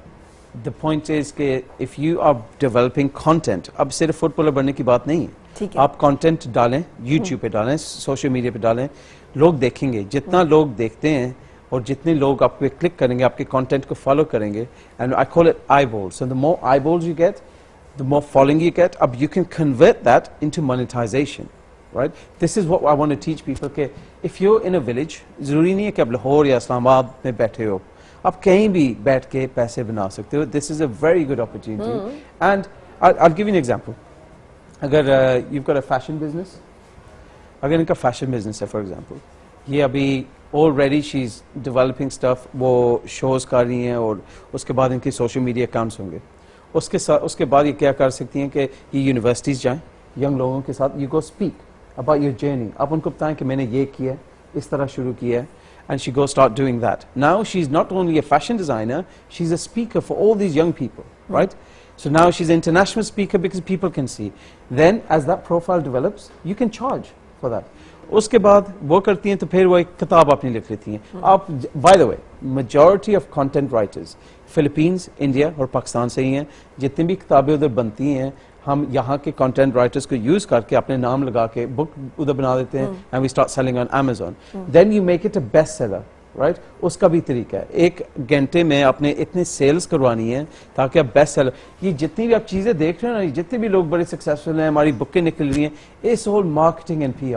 द पॉइंट इज़ के if you are developing content अब सिर्फ़ फुटबॉलर बनने की बात नहीं है। है। आप कंटेंट डालें YouTube हम्म। पे डालें सोशल मीडिया पे डालें लोग देखेंगे। जितना हम्म। लोग देखते हैं और जितने लोग आप पे क्लिक करेंगे आपके कंटेंट को फॉलो करेंगे and I call it eyeballs so the more eyeballs you get the more following you get अब you can convert that into monetization right this is what I want to teach people कि if you're in a village ज़रूरी नहीं है कि आप लाहौर या इस्लामाबाद में बैठे हो आप कहीं भी बैठ के पैसे बना सकते हो this is a very good opportunity and I'll, I'll give you an example अगर uh, you've got a fashion business अगर इनका फैशन बिजनेस है फॉर एग्जांपल ये अभी Already she is developing stuff वो शोज कर रही हैं और उसके बाद इनके सोशल मीडिया अकाउंट्स होंगे उसके साथ उसके बाद ये क्या कर सकती हैं कि ये यूनिवर्सिटीज जाएं यंग लोगों के साथ you go speak about your journey आप उनको बताएं कि मैंने ये किया है, इस तरह शुरू किया है and she goes start doing that. Now she's not only a fashion designer, she's a speaker for all these young people, right? So now she's an international speaker because people can see. Then as that profile develops, you can charge for that. उसके बाद वो करती हैं तो फिर वो एक किताब आपने लिख लेती हैं। आप by the way majority of content writers Philippines India और पाकिस्तान से ही हैं। जितनी भी किताबें उधर बनती हैं हम यहाँ के कंटेंट राइटर्स को यूज़ करके अपने नाम लगा के बुक उधर बना देते हैं and we start selling on Amazon. Then you make it a best seller right right? उसका भी तरीका है। एक घंटे में आपने इतने सेल्स करवानी है ताकि आप बेस्ट सेलर ये जितनी भी आप चीज़ें देख रहे हो ना ये जितने भी लोग बड़े सक्सेसफुल हैं हमारी बुकें निकल रही हैं इट्स ऑल मार्केटिंग एंड पी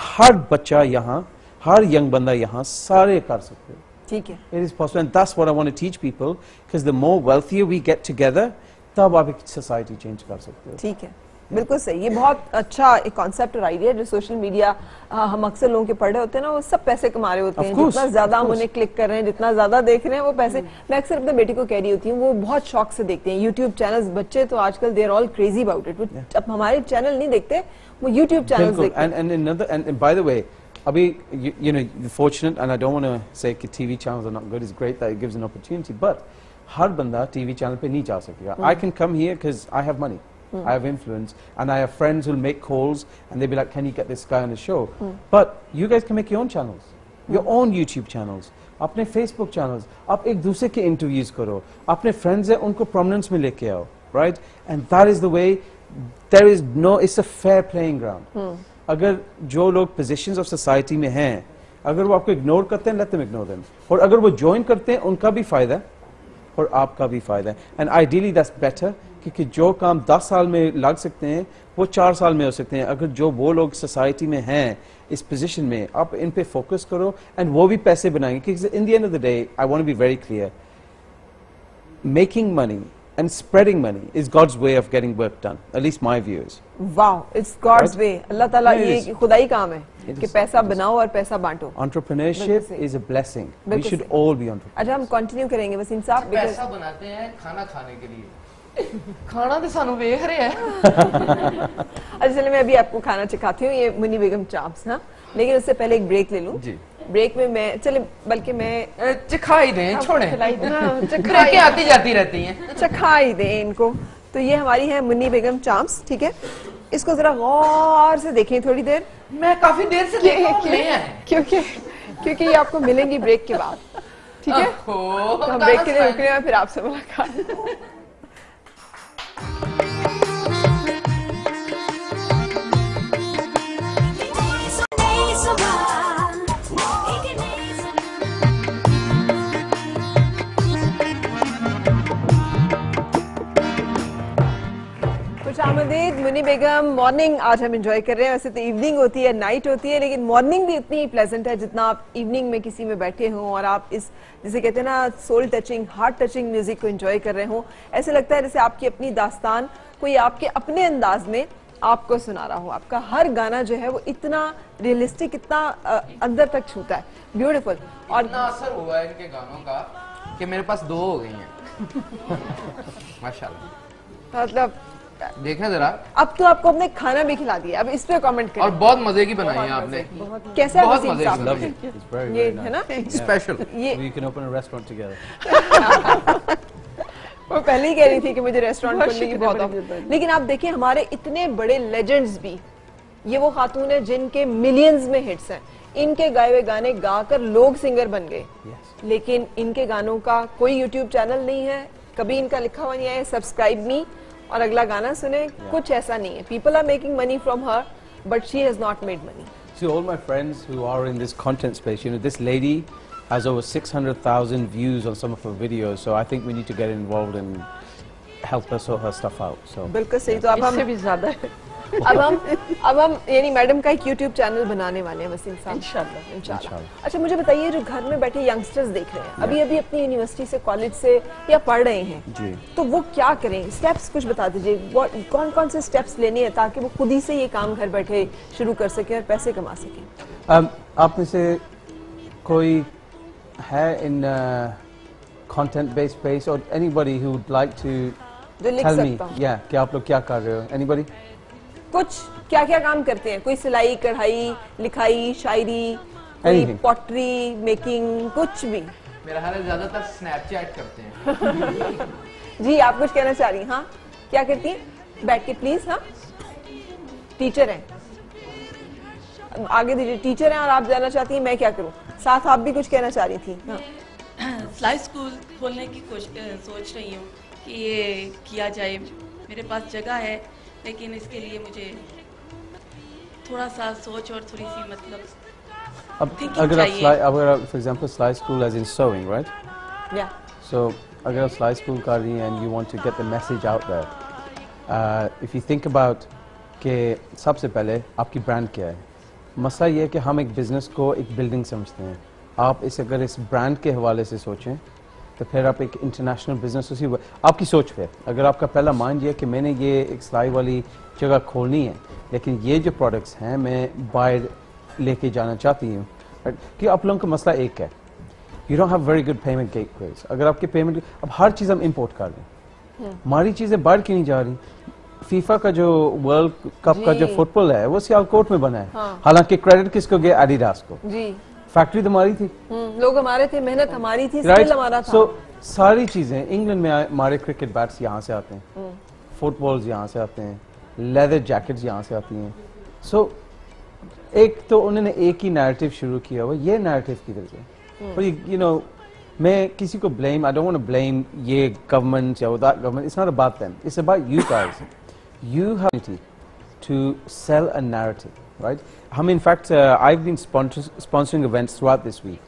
हर बच्चा यहाँ हर यंग बंदा यहाँ सारे कर सकते हैं ठीक है It is possible, and that's what I want to teach people. Because the more wealthier we get together, तब आप एक सोसाइटी चेंज कर सकते हो ठीक है बिल्कुल सही। ये बहुत अच्छा एक कॉन्सेप्ट और आइडिया जो सोशल मीडिया हम अक्सर लोगों के पढ़ रहे होते हैं ना वो सब पैसे कमा रहे होते हैं। जितना ज़्यादा हम उन्हें क्लिक कर रहे हैं जितना ज़्यादा देख रहे हैं वो पैसे मैं अक्सर अपने बेटी को कह रही होती हूँ वो बहुत शौक से देखते हैं। यूट्यूब चैनल्स बच्चे तो आजकल they are all crazy about it अब हमारे चैनल नहीं देखते वो यूट्यूब बिल्कुल। देखते हैं। You, you know you're fortunate and I don't want to say कि TV channels are not good it's great that it gives an opportunity but हर बंदा TV channel पे नहीं जा सकेगा। I can come here because I have money I have influence and I have friends who'll make calls and they'll be like can you get this guy on the show but you guys can make your own channels your own YouTube channels अपने Facebook channels आप एक दूसरे के interviews करो अपने friends हैं उनको prominence में लेके आओ right and that is the way there is no it's a fair playing ground अगर जो लोग positions of society में हैं अगर वो आपको इग्नोर करते हैं let them ignore them और अगर वो ज्वाइन करते हैं उनका भी फायदा है और आपका भी फायदा है एंड आइडियली दैट्स बेटर क्योंकि जो काम 10 साल में लग सकते हैं वो चार साल में हो सकते हैं अगर जो वो लोग सोसाइटी में हैं इस पोजीशन में आप इन पे फोकस करो एंड वो भी पैसे बनाएँगे क्योंकि in the end of the day I want to be very clear making money and spreading money is God's way of getting work done. At least my view is. Wow it's god's Right? वे अल्लाह ताला Yeah, it ये. खुदाई काम है कि. पैसा बनाओ और पैसा बांटो Entrepreneurship is a blessing. We should all be entrepreneurs. अच्छा हम कंटिन्यू करेंगे वसीम साहब because पैसा बनाते हैं खाना खाने के लिए खाना तो सानू वेख रहे हैं। अच्छा चलिए मैं अभी आपको खाना चखाती हूँ ये मुनी बेगम चाप्स हाँ? लेकिन उससे पहले एक ब्रेक ले लूँ। जी। ब्रेक में मैं चले बल्कि मैं ए, चखा ही दें छोड़े। हाँ, ब्रेकें आती जाती रहती हैं। चखा ही दें इनको। तो ये हमारी है मुन्नी बेगम चाम्स ठीक है? इसको जरा गौर से देखें थोड़ी देर। मैं काफ़ी देर से देख रहा हूँ हैं। क्योंकि क्योंकि ये आपको मिलेंगी ब्रेक के बाद ठीक है? तो हम ब्रेक के लिए रुक रहे हैं फिर आपसे मुलाकात। खुश मुनी बेगम मॉर्निंग आज हम एंजॉय कर रहे हैं। वैसे तो इवनिंग होती है नाइट होती है लेकिन मॉर्निंग भी इतनी प्लेजेंट है जितना आप इवनिंग में किसी में बैठे हों और आप इस जिसे कहते हैं ना soul touching heart touching music को एंजॉय कर रहे हों। ऐसे लगता है जैसे आपकी अपनी दास्तान कोई आपके अपने अंदाज में आपको सुना रहा हो। आपका हर गाना जो है वो इतना रियलिस्टिक इतना अंदर तक छूता है। ब्यूटीफुल और इतना असर हुआ है इनके गानों का कि मेरे पास दो हो गई हैं। माशाल्लाह। मतलब देखें जरा। अब तो आपको अपने खाना भी खिला दिया अब इस पे कमेंट करें। और बहुत मज़े की बनाई है आपने। कैसा बहुत मज़े ये है ना? स्पेशल ये We can open a restaurant together. वो पहले ही कह रही थी कि मुझे रेस्टोरेंट खोलने की बहुत लेकिन आप देखें हमारे इतने बड़े लेजेंड्स भी ये वो खातून है जिनके मिलियंस में हिट्स हैं। इनके गाए हुए गाने गाकर लोग सिंगर बन गए। Yes. लेकिन इनके गानों का कोई यूट्यूब चैनल नहीं है कभी इनका लिखा हुआ नहीं है सब्सक्राइब मी और अगला गाना सुने कुछ ऐसा नहीं है people are making money from her but she has not made money To all my friends who are in this content space, you know, this lady has over 600,000 views on some of her videos, so I think we need to get involved and help her sort her stuff out. So बिल्कुल सही तो अब इससे हम भी ज्यादा है अब हम अब हम यानी मैडम का एक यूट्यूब चैनल बनाने वाले हैं वसीम साहब इंशाल्लाह। इंशाल्लाह। अच्छा मुझे बताइए जो घर में बैठे यंगस्टर्स देख रहे हैं अभी अभी अपनी यूनिवर्सिटी से कॉलेज से या पढ़ रहे हैं जी। तो वो क्या करें स्टेप्स कुछ बता दीजिए कौन कौन से स्टेप्स लेने हैं ताकि वो खुद ही से ये काम घर बैठे शुरू कर सके और पैसे कमा सके um, आप में से कोई है in uh, content based space or anybody who would like to जो लिख tell me, yeah, कि आप लोग क्या कर रहे हो? Anybody? कुछ क्या क्या काम करते हैं? कोई सिलाई कढ़ाई लिखाई शायरी कोई पॉटरी मेकिंग कुछ भी। मेरा ख्याल है ज़्यादातर स्नैपचैट करते हैं। जी आप कुछ कहना चाह रही हाँ क्या करती हैं? बैठ के प्लीज़ हाँ? टीचर हैं। आगे दीजिए टीचर हैं और आप जानना चाहती हैं मैं क्या करूँ? साथ आप भी कुछ कहना चाह रही थी हाँ? सिलाई स्कूल खोलने की सोच रही हूँ कि ये किया जाए। मेरे पास जगह है लेकिन इसके लिए मुझे थोड़ा सा सोच और थोड़ी सी मतलब अब अगर आप। सिलाई अगर आप for example सिलाई school as in sewing, right? या So अगर आप सिलाई स्कूल कर रही हैं you want to get the message out there, uh, if you think about कि सबसे पहले आपकी ब्रांड क्या है मसला ये है कि हम एक बिज़नेस को एक बिल्डिंग समझते हैं आप इस अगर इस ब्रांड के हवाले से सोचें तो फिर आप एक इंटरनेशनल बिज़नेस उसी आपकी सोच पे अगर आपका पहला माइंड ये कि मैंने ये एक सिलाई वाली जगह खोलनी है लेकिन ये जो प्रोडक्ट्स हैं मैं बाहर लेके जाना चाहती हूँ? कि आप लोगों का मसला एक है you don't have very good payment gateways अगर आपके पेमेंट अब हर चीज़ हम इम्पोर्ट कर रहे हैं। हमारी चीज़ें बाहर क्यों नहीं जा रही? फीफा का जो वर्ल्ड कप का जो फुटबॉल है वो सियालकोट में बना है। हाँ। हालाँकि क्रेडिट किसको गया? एडिडास को। जी। फैक्ट्री तो हमारी थी। हम्म, लोग हमारे थे मेहनत हमारी थी राइट स्किल हमारा था। सो सारी चीज़ें इंग्लैंड में हमारे क्रिकेट बैट्स यहाँ से आते हम्म। हैं फुटबॉल्स यहाँ से आते हैं। लेदर जैकेट्स यहाँ से आती हैं। सो एक तो उन्होंने एक ही नैरेटिव शुरू किया हुआ ये नैरेटिव किधर से? और यू नो मैं किसी को blame I don't want blame ये गवर्नमेंट या that government it's not about them it's about you guys you have to to sell a narrative right हम in fact uh, I've been sponsor, sponsoring events throughout this week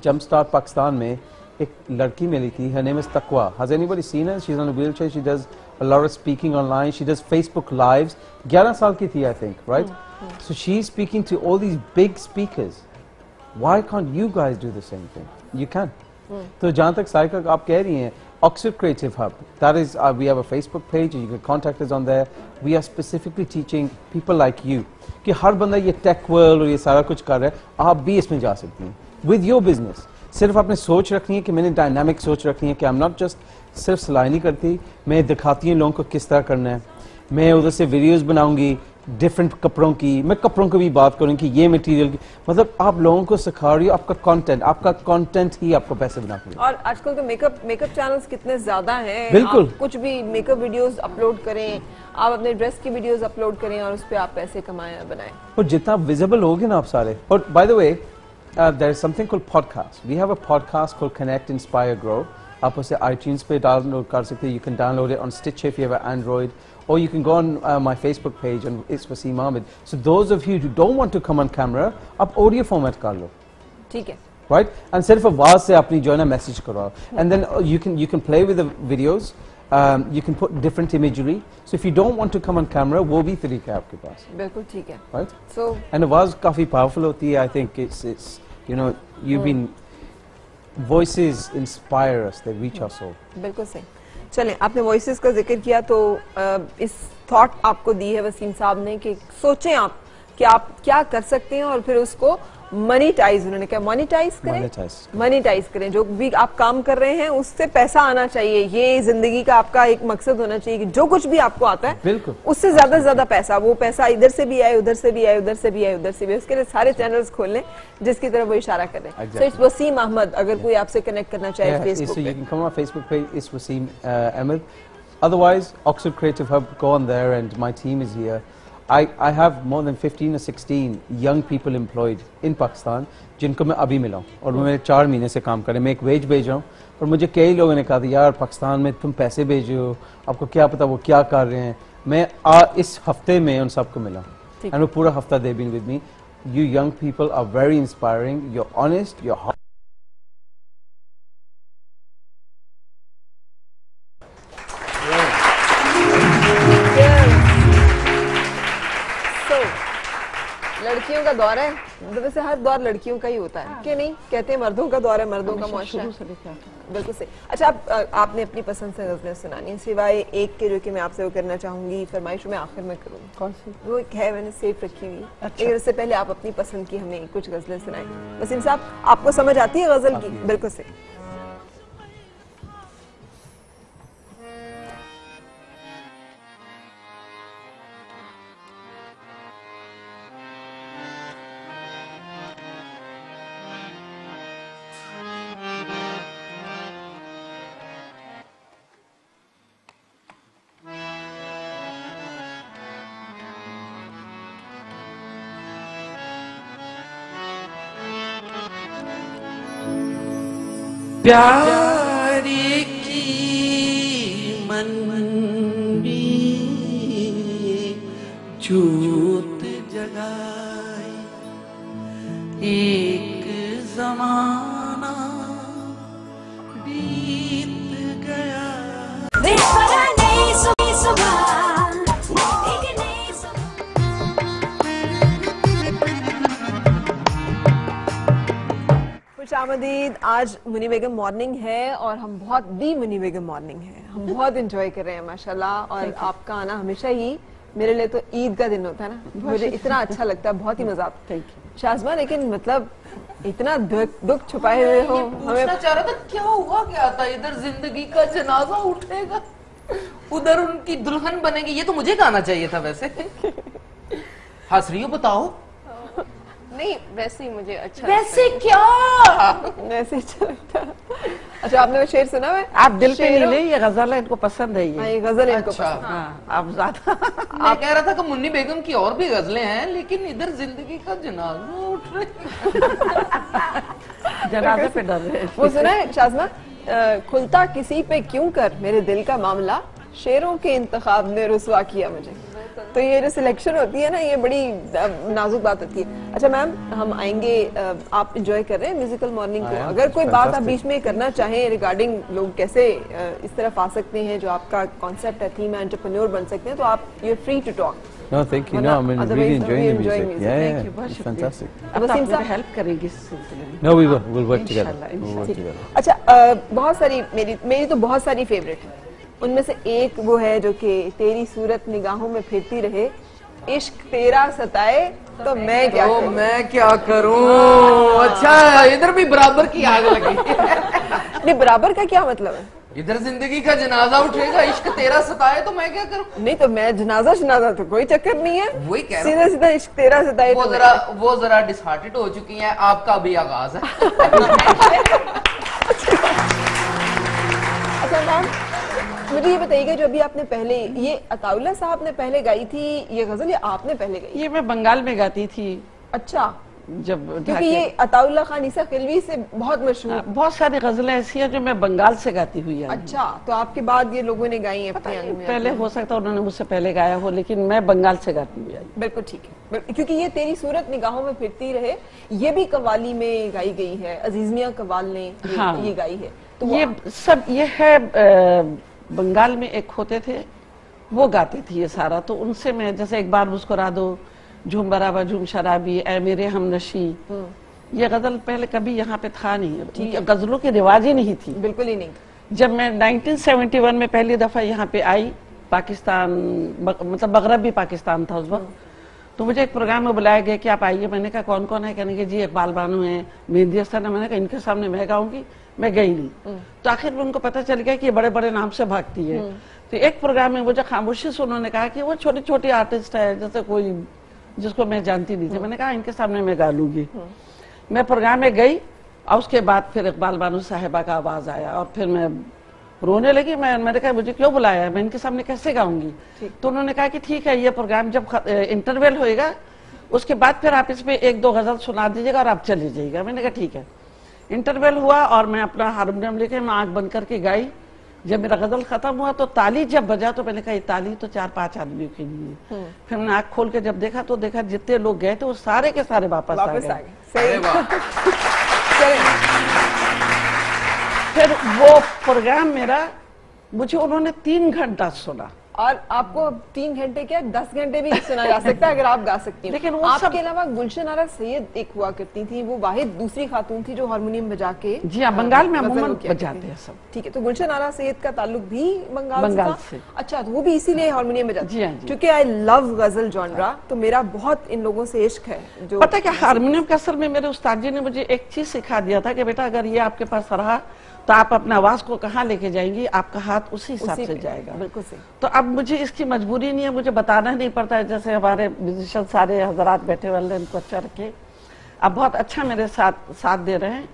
Jumpstart Pakistan में एक लड़की मिली थी her name is Taqwa has anybody seen her she's on a wheelchair she does a lot of speaking online she does Facebook lives 11 साल की थी I think right so she's speaking to all these big speakers why can't you guys do the same thing you can तो जहाँ तक साइका आप कह रही हैं Oxford Creative Hub. That is, uh, we have a Facebook page. You can contact us on there. We are specifically teaching people like you कि हर बंदा ये टेक वर्ल्ड और ये सारा कुछ कर रहा है आप भी इसमें जा सकती हैं विद योर बिज़नेस सिर्फ़ आपने सोच रखनी है कि मैंने डायनामिक सोच रखनी है कि आई एम नॉट जस्ट सिर्फ़ सिलाई नहीं करती मैं दिखाती हूँ लोगों को किस तरह करना है मैं उधर से वीडियोस बनाऊँगी डिफरेंट कपड़ों की मैं कपड़ों की भी बात करूँ कि ये मटेरियल की मतलब आप लोगों को सिखा रही हो आपका कंटेंट आपका कंटेंट ही आपको पैसे बना और आजकल तो मेकअप मेकअप चैनल्स कितने ज़्यादा हैं। बिल्कुल। आप कुछ भी मेकअप वीडियोस अपलोड करें आप अपने ड्रेस की वीडियोस अपलोड करें और उस पर आप पैसे कमाए बनाएँ। और जितना विजिबल होगे ना आप सारे। और by the way there is something called podcast we have a podcast called connect inspire grow आप उसे आईट्यून्स पे डाउनलोड कर सकते हैं। You can download it on Stitch if you have Android or you can go on uh, my Facebook page and it's Wasim Ahmed. So those of you who don't want to come on camera, आप audio format कर लो. ठीक है right? And सिर्फ आवाज से अपनी जो है ना मैसेज करो and then uh, you can you can play with the videos. Um, you can put different imagery. So if you don't want to come on camera, वो भी तरीका है आपके पास, बिल्कुल ठीक है right? सो And आवाज काफी powerful होती है. I think it's it's you know you've been voices inspire us. They reach our soul. बिल्कुल सही चलें, आपने वॉइस का ज़िक्र किया तो इस थॉट आपको दी है वसीम साहब ने कि सोचें आप कि आप क्या कर सकते हैं और फिर उसको मनीटाइज उन्होंने क्या मोनिटाइज करें? मनीटाइज करें। जो भी आप काम कर रहे हैं उससे पैसा आना चाहिए। ये ज़िंदगी का आपका एक मकसद होना चाहिए कि जो कुछ भी आपको आता है बिल्कुल। उससे ज़्यादा से ज़्यादा पैसा वो पैसा इधर से भी आए उधर से भी आए उधर से भी आए उधर से भी उसके लिए सारे चैनल खोल लें जिसकी तरफ़ वो इशारा कर रहे हैं। सो इट्स वसीम अहमद अगर कोई आपसे कनेक्ट करना चाहे फेसबुक पे। Wasim uh, Ahmed. Otherwise, Oxford Creative Hub, go on there and my team is here. I, I have more than 15 or 16 young people employed in Pakistan जिनको मैं अभी मिला हूँ और वो मेरे चार महीने से काम कर रहे मैं एक वेज भेज रहा हूँ और मुझे कई लोगों ने कहा था यार पाकिस्तान में तुम पैसे भेजे हो आपको क्या पता वो क्या कर रहे हैं? मैं आ, इस हफ़्ते में उन सबको मिला। एंड वो पूरा हफ़्ता they been with me you young people are very inspiring you honest you लड़कियों का दौर है वैसे हर दौर लड़कियों का ही होता है। कि नहीं कहते हैं मर्दों का दौर है मर्दों का मुआशरा से बिल्कुल सही। अच्छा आप आपने अपनी पसंद से गजलें सुनानी। है सिवाय एक के जो कि मैं आपसे वो करना चाहूँगी फरमाइश मैं आखिर में करूँगी कौन सी? वो एक है मैंने सेफ़ रखी हुई। अच्छा। लेकिन उससे पहले आप अपनी पसंद की हमें कुछ गजलें सुनाएँ वसीम साहब आपको समझ आती है गज़ल की? बिल्कुल सही। प्यार आज मुनी बेगम मॉर्निंग है और हम बहुत दी मुनी बेगम मॉर्निंग है। हम बहुत इंजॉय कर रहे हैं माशाल्लाह। और आपका आना हमेशा ही मेरे लिए तो ईद का दिन होता है ना। मुझे इतना अच्छा लगता है बहुत ही मज़ा आता है। शाजमा लेकिन मतलब इतना दुख दुख छुपाए हुए हो हमें चाह रहा था क्या हुआ क्या था? इधर ज़िंदगी का जनाजा उठेगा उधर उनकी दुल्हन बनेगी। ये तो मुझे गाना चाहिए था वैसे। हंस रही हो बताओ। नहीं वैसे ही मुझे अच्छा वैसे क्या? ऐसे अच्छा लगता अच्छा आपने वो शेर सुना है? आप दिल पे नहीं ले ये गज़ल है इनको पसंद है हाँ, ये ये गज़ल इनको अच्छा पसंद हाँ। आप ज़्यादा मैं कह रहा था कि मुन्नी बेगम की और भी गजलें हैं लेकिन इधर ज़िंदगी का जनाजा उठ रही जनाजे पे डर रहे वो सुना है शाजमा अ, खुलता किसी पे क्यों कर मेरे दिल का मामला? शेरों के इंतखाब ने रुसवा किया मुझे। तो ये जो सिलेक्शन होती है ना ये बड़ी नाजुक बात होती है अच्छा मैम हम आएँगे आप इंजॉय कर रहे हैं म्यूजिकल मॉर्निंग को अगर कोई बात आप बीच में करना चाहें रिगार्डिंग लोग कैसे इस तरफ़ आ सकते हैं जो आपका कॉन्सेप्ट है थीम एंटरप्रेन्योर बन सकते हैं तो आप you free to talk No, thank you. No, I'm really Otherwise, enjoying the enjoying music. music. Yeah, Thank yeah, you, it's fantastic. अब तो आप मेरी हेल्प करेंगे इस सिलसिले में No, we will. We'll work together. Inshallah, We'll work inshallah. together. अच्छा बहुत सारी मेरी मेरी तो बहुत सारी फेवरेट है उनमें से एक वो है जो कि तेरी सूरत निगाहों में फिरती रहे। इश्क तेरा सताए तो मैं क्या तो मैं क्या करूँ? अच्छा इधर भी बराबर की आग लगी। नहीं बराबर का क्या मतलब है? इधर ज़िंदगी का जनाजा उठेगा इश्क तेरा सताए तो मैं क्या करूँ? नहीं तो मैं जनाजा शनाजा तो कोई चक्कर नहीं है। वही कह सीधा सीधा इश्क तेरा सताए वो तो जरा वो जरा डिसहार्टेड हो चुकी है आपका भी आगाज़ है। अच्छा मैम मुझे ये बताइएगा जो अभी आपने पहले ये अताउल्ला साहब ने पहले गाई थी ये गज़ल या आपने पहले गाई ये मैं बंगाल में गाती थी। अच्छा। जब क्योंकि ये अताउल्ला खान ईसा खिलवी से बहुत मशहूर। हाँ, बहुत सारी गजलें ऐसी हैं जो मैं बंगाल से गाती हुई अच्छा तो आपके बाद ये लोगों ने गाई हैं अपने अंग में पहले हो सकता है उन्होंने मुझसे पहले गाया हो लेकिन मैं बंगाल से गाती हुई आई बिल्कुल ठीक है। क्योंकि ये तेरी सूरत निगाहों में फिरती रहे ये भी कवाली में गाई गई है अज़ीज़ मियाँ कवाल ने ये, हाँ। ये गाई है। तो ये सब ये है बंगाल में एक होते थे वो गाते थे ये सारा। तो उनसे मैं जैसे एक बार मुस्कुरा दो झूम बराबर झूम शराबी ए मेरे हम नशी। ये गज़ल पहले कभी यहाँ पे था नहीं। गजलों की रिवाज ही नहीं थी। बिल्कुल ही नहीं। जब मैं 1971 में पहली दफ़ा यहाँ पे आई पाकिस्तान बग, मतलब मगरब भी पाकिस्तान था उस वक्त। तो मुझे एक प्रोग्राम में बुलाया गया कि आप आइए। मैंने कहा कौन कौन है? कहने के जी इकबाल बानू है मेहंदी हसन है। मैंने कहा इनके सामने मैं गाऊँगी। मैं गई नहीं। तो आखिर में उनको पता चल गया कि ये बड़े बड़े नाम से भागती है। तो एक प्रोग्राम में मुझे खामोशी से उन्होंने कहा कि वो छोटी छोटी आर्टिस्ट है जैसे कोई जिसको मैं जानती नहीं थी। मैंने कहा इनके सामने मैं गा लूँगी। मैं प्रोग्राम में गई और उसके बाद फिर इकबाल बानू साहिबा का आवाज़ आया और फिर मैं रोने लगी। मैं मैंने कहा मुझे क्यों बुलाया मैं इनके सामने कैसे गाऊँगी? तो उन्होंने कहा कि ठीक है ये प्रोग्राम जब इंटरवल होएगा उसके बाद फिर आप इसमें एक दो गज़ल सुना दीजिएगा और आप चले जाइएगा। मैंने कहा ठीक है। इंटरवल हुआ और मैं अपना हारमोनियम लेके मैं आँख बंद करके गाई। जब मेरा गज़ल खत्म हुआ तो ताली जब बजा तो मैंने कहा ये ताली तो चार पाँच आदमियों के लिए फिर मैंने आँख खोल के जब देखा तो देखा जितने लोग गए थे वो सारे के सारे वापस, वापस आ गए। फिर वो प्रोग्राम मेरा मुझे उन्होंने तीन घंटा सुना। और आपको तीन घंटे क्या दस घंटे भी सुना जा सकता है अगर आप गा सकती हैं लेकिन आपके सब- अलावा गुलशन आरा सैयद एक हुआ करती थी वो वाहिद दूसरी खातून थी जो हारमोनियम बजा के जी हाँ, बंगाल में अमूमन बजाते हैं सब। ठीक है तो गुलशन आरा सैयद का ताल्लुक भी बंगाल, बंगाल से, से। अच्छा तो वो भी इसीलिए हारमोनियम बजाती जी हाँ, क्योंकि आई लव गज़ल जॉनरा तो मेरा बहुत इन लोगों से इश्क है जो पता क्या हारमोनियम के असर में मेरे उस्ताद जी ने मुझे एक चीज़ सिखा दिया था कि बेटा अगर ये आपके पास रहा तो आप अपने आवाज़ को कहाँ लेके जाएँगी? आपका हाथ उसी हिसाब से जाएगा। बिल्कुल सही। तो अब मुझे इसकी मजबूरी नहीं है मुझे बताना नहीं पड़ता है। जैसे हमारे म्यूजिशियन सारे हजरात बैठे वाले इनको अच्छा रखे। अब बहुत अच्छा मेरे साथ साथ दे रहे हैं।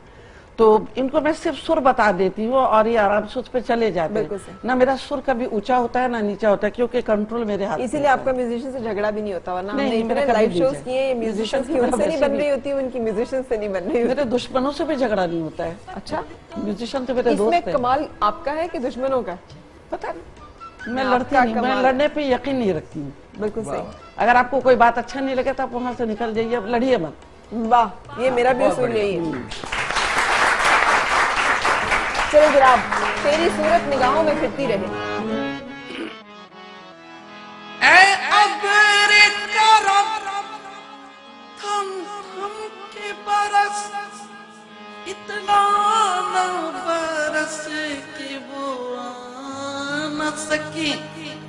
तो इनको मैं सिर्फ़ सुर बता देती हूँ और ये आराम से उस पर चले जाते हैं। ना मेरा सुर कभी ऊँचा होता है ना नीचा होता है क्योंकि कंट्रोल मेरे हाथ इसीलिए आपका म्यूजिशियन से झगड़ा भी नहीं होता वरना नहीं, मेरा लाइव शोज़ किए म्यूजिशियंस की उनसे नहीं बन रही होती उनकी म्यूजिशियन से नहीं बन रही मेरे दुश्मनों से भी झगड़ा नहीं होता है। अच्छा। म्यूजिशियन तो मेरे दोस्त कमाल आपका है कि दुश्मनों का? पता नहीं मैं लड़ती नहीं मैं लड़ने पे यकीन नहीं रखती हूँ। बिल्कुल सही। अगर आपको कोई बात अच्छा नहीं लगे तो आप वहाँ से निकल जाइए लड़िए मत। वाह ये मेरा भी उसूल यही है। चलो जनाब तेरी सूरत निगाहों में फिरती रहे। के न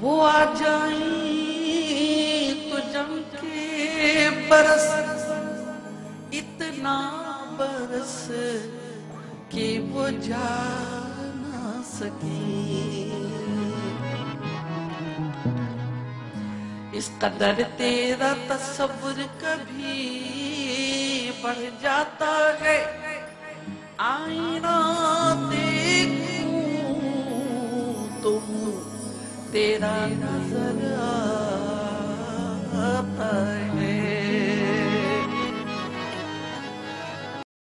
वो आ जाए तो जम के बरस, इतना बरस कि वो जा ना सकी। इस कदर तेरा तस्वुर कभी बढ़ जाता है। आईना देखूँ तुम तेरा नज़र आता है।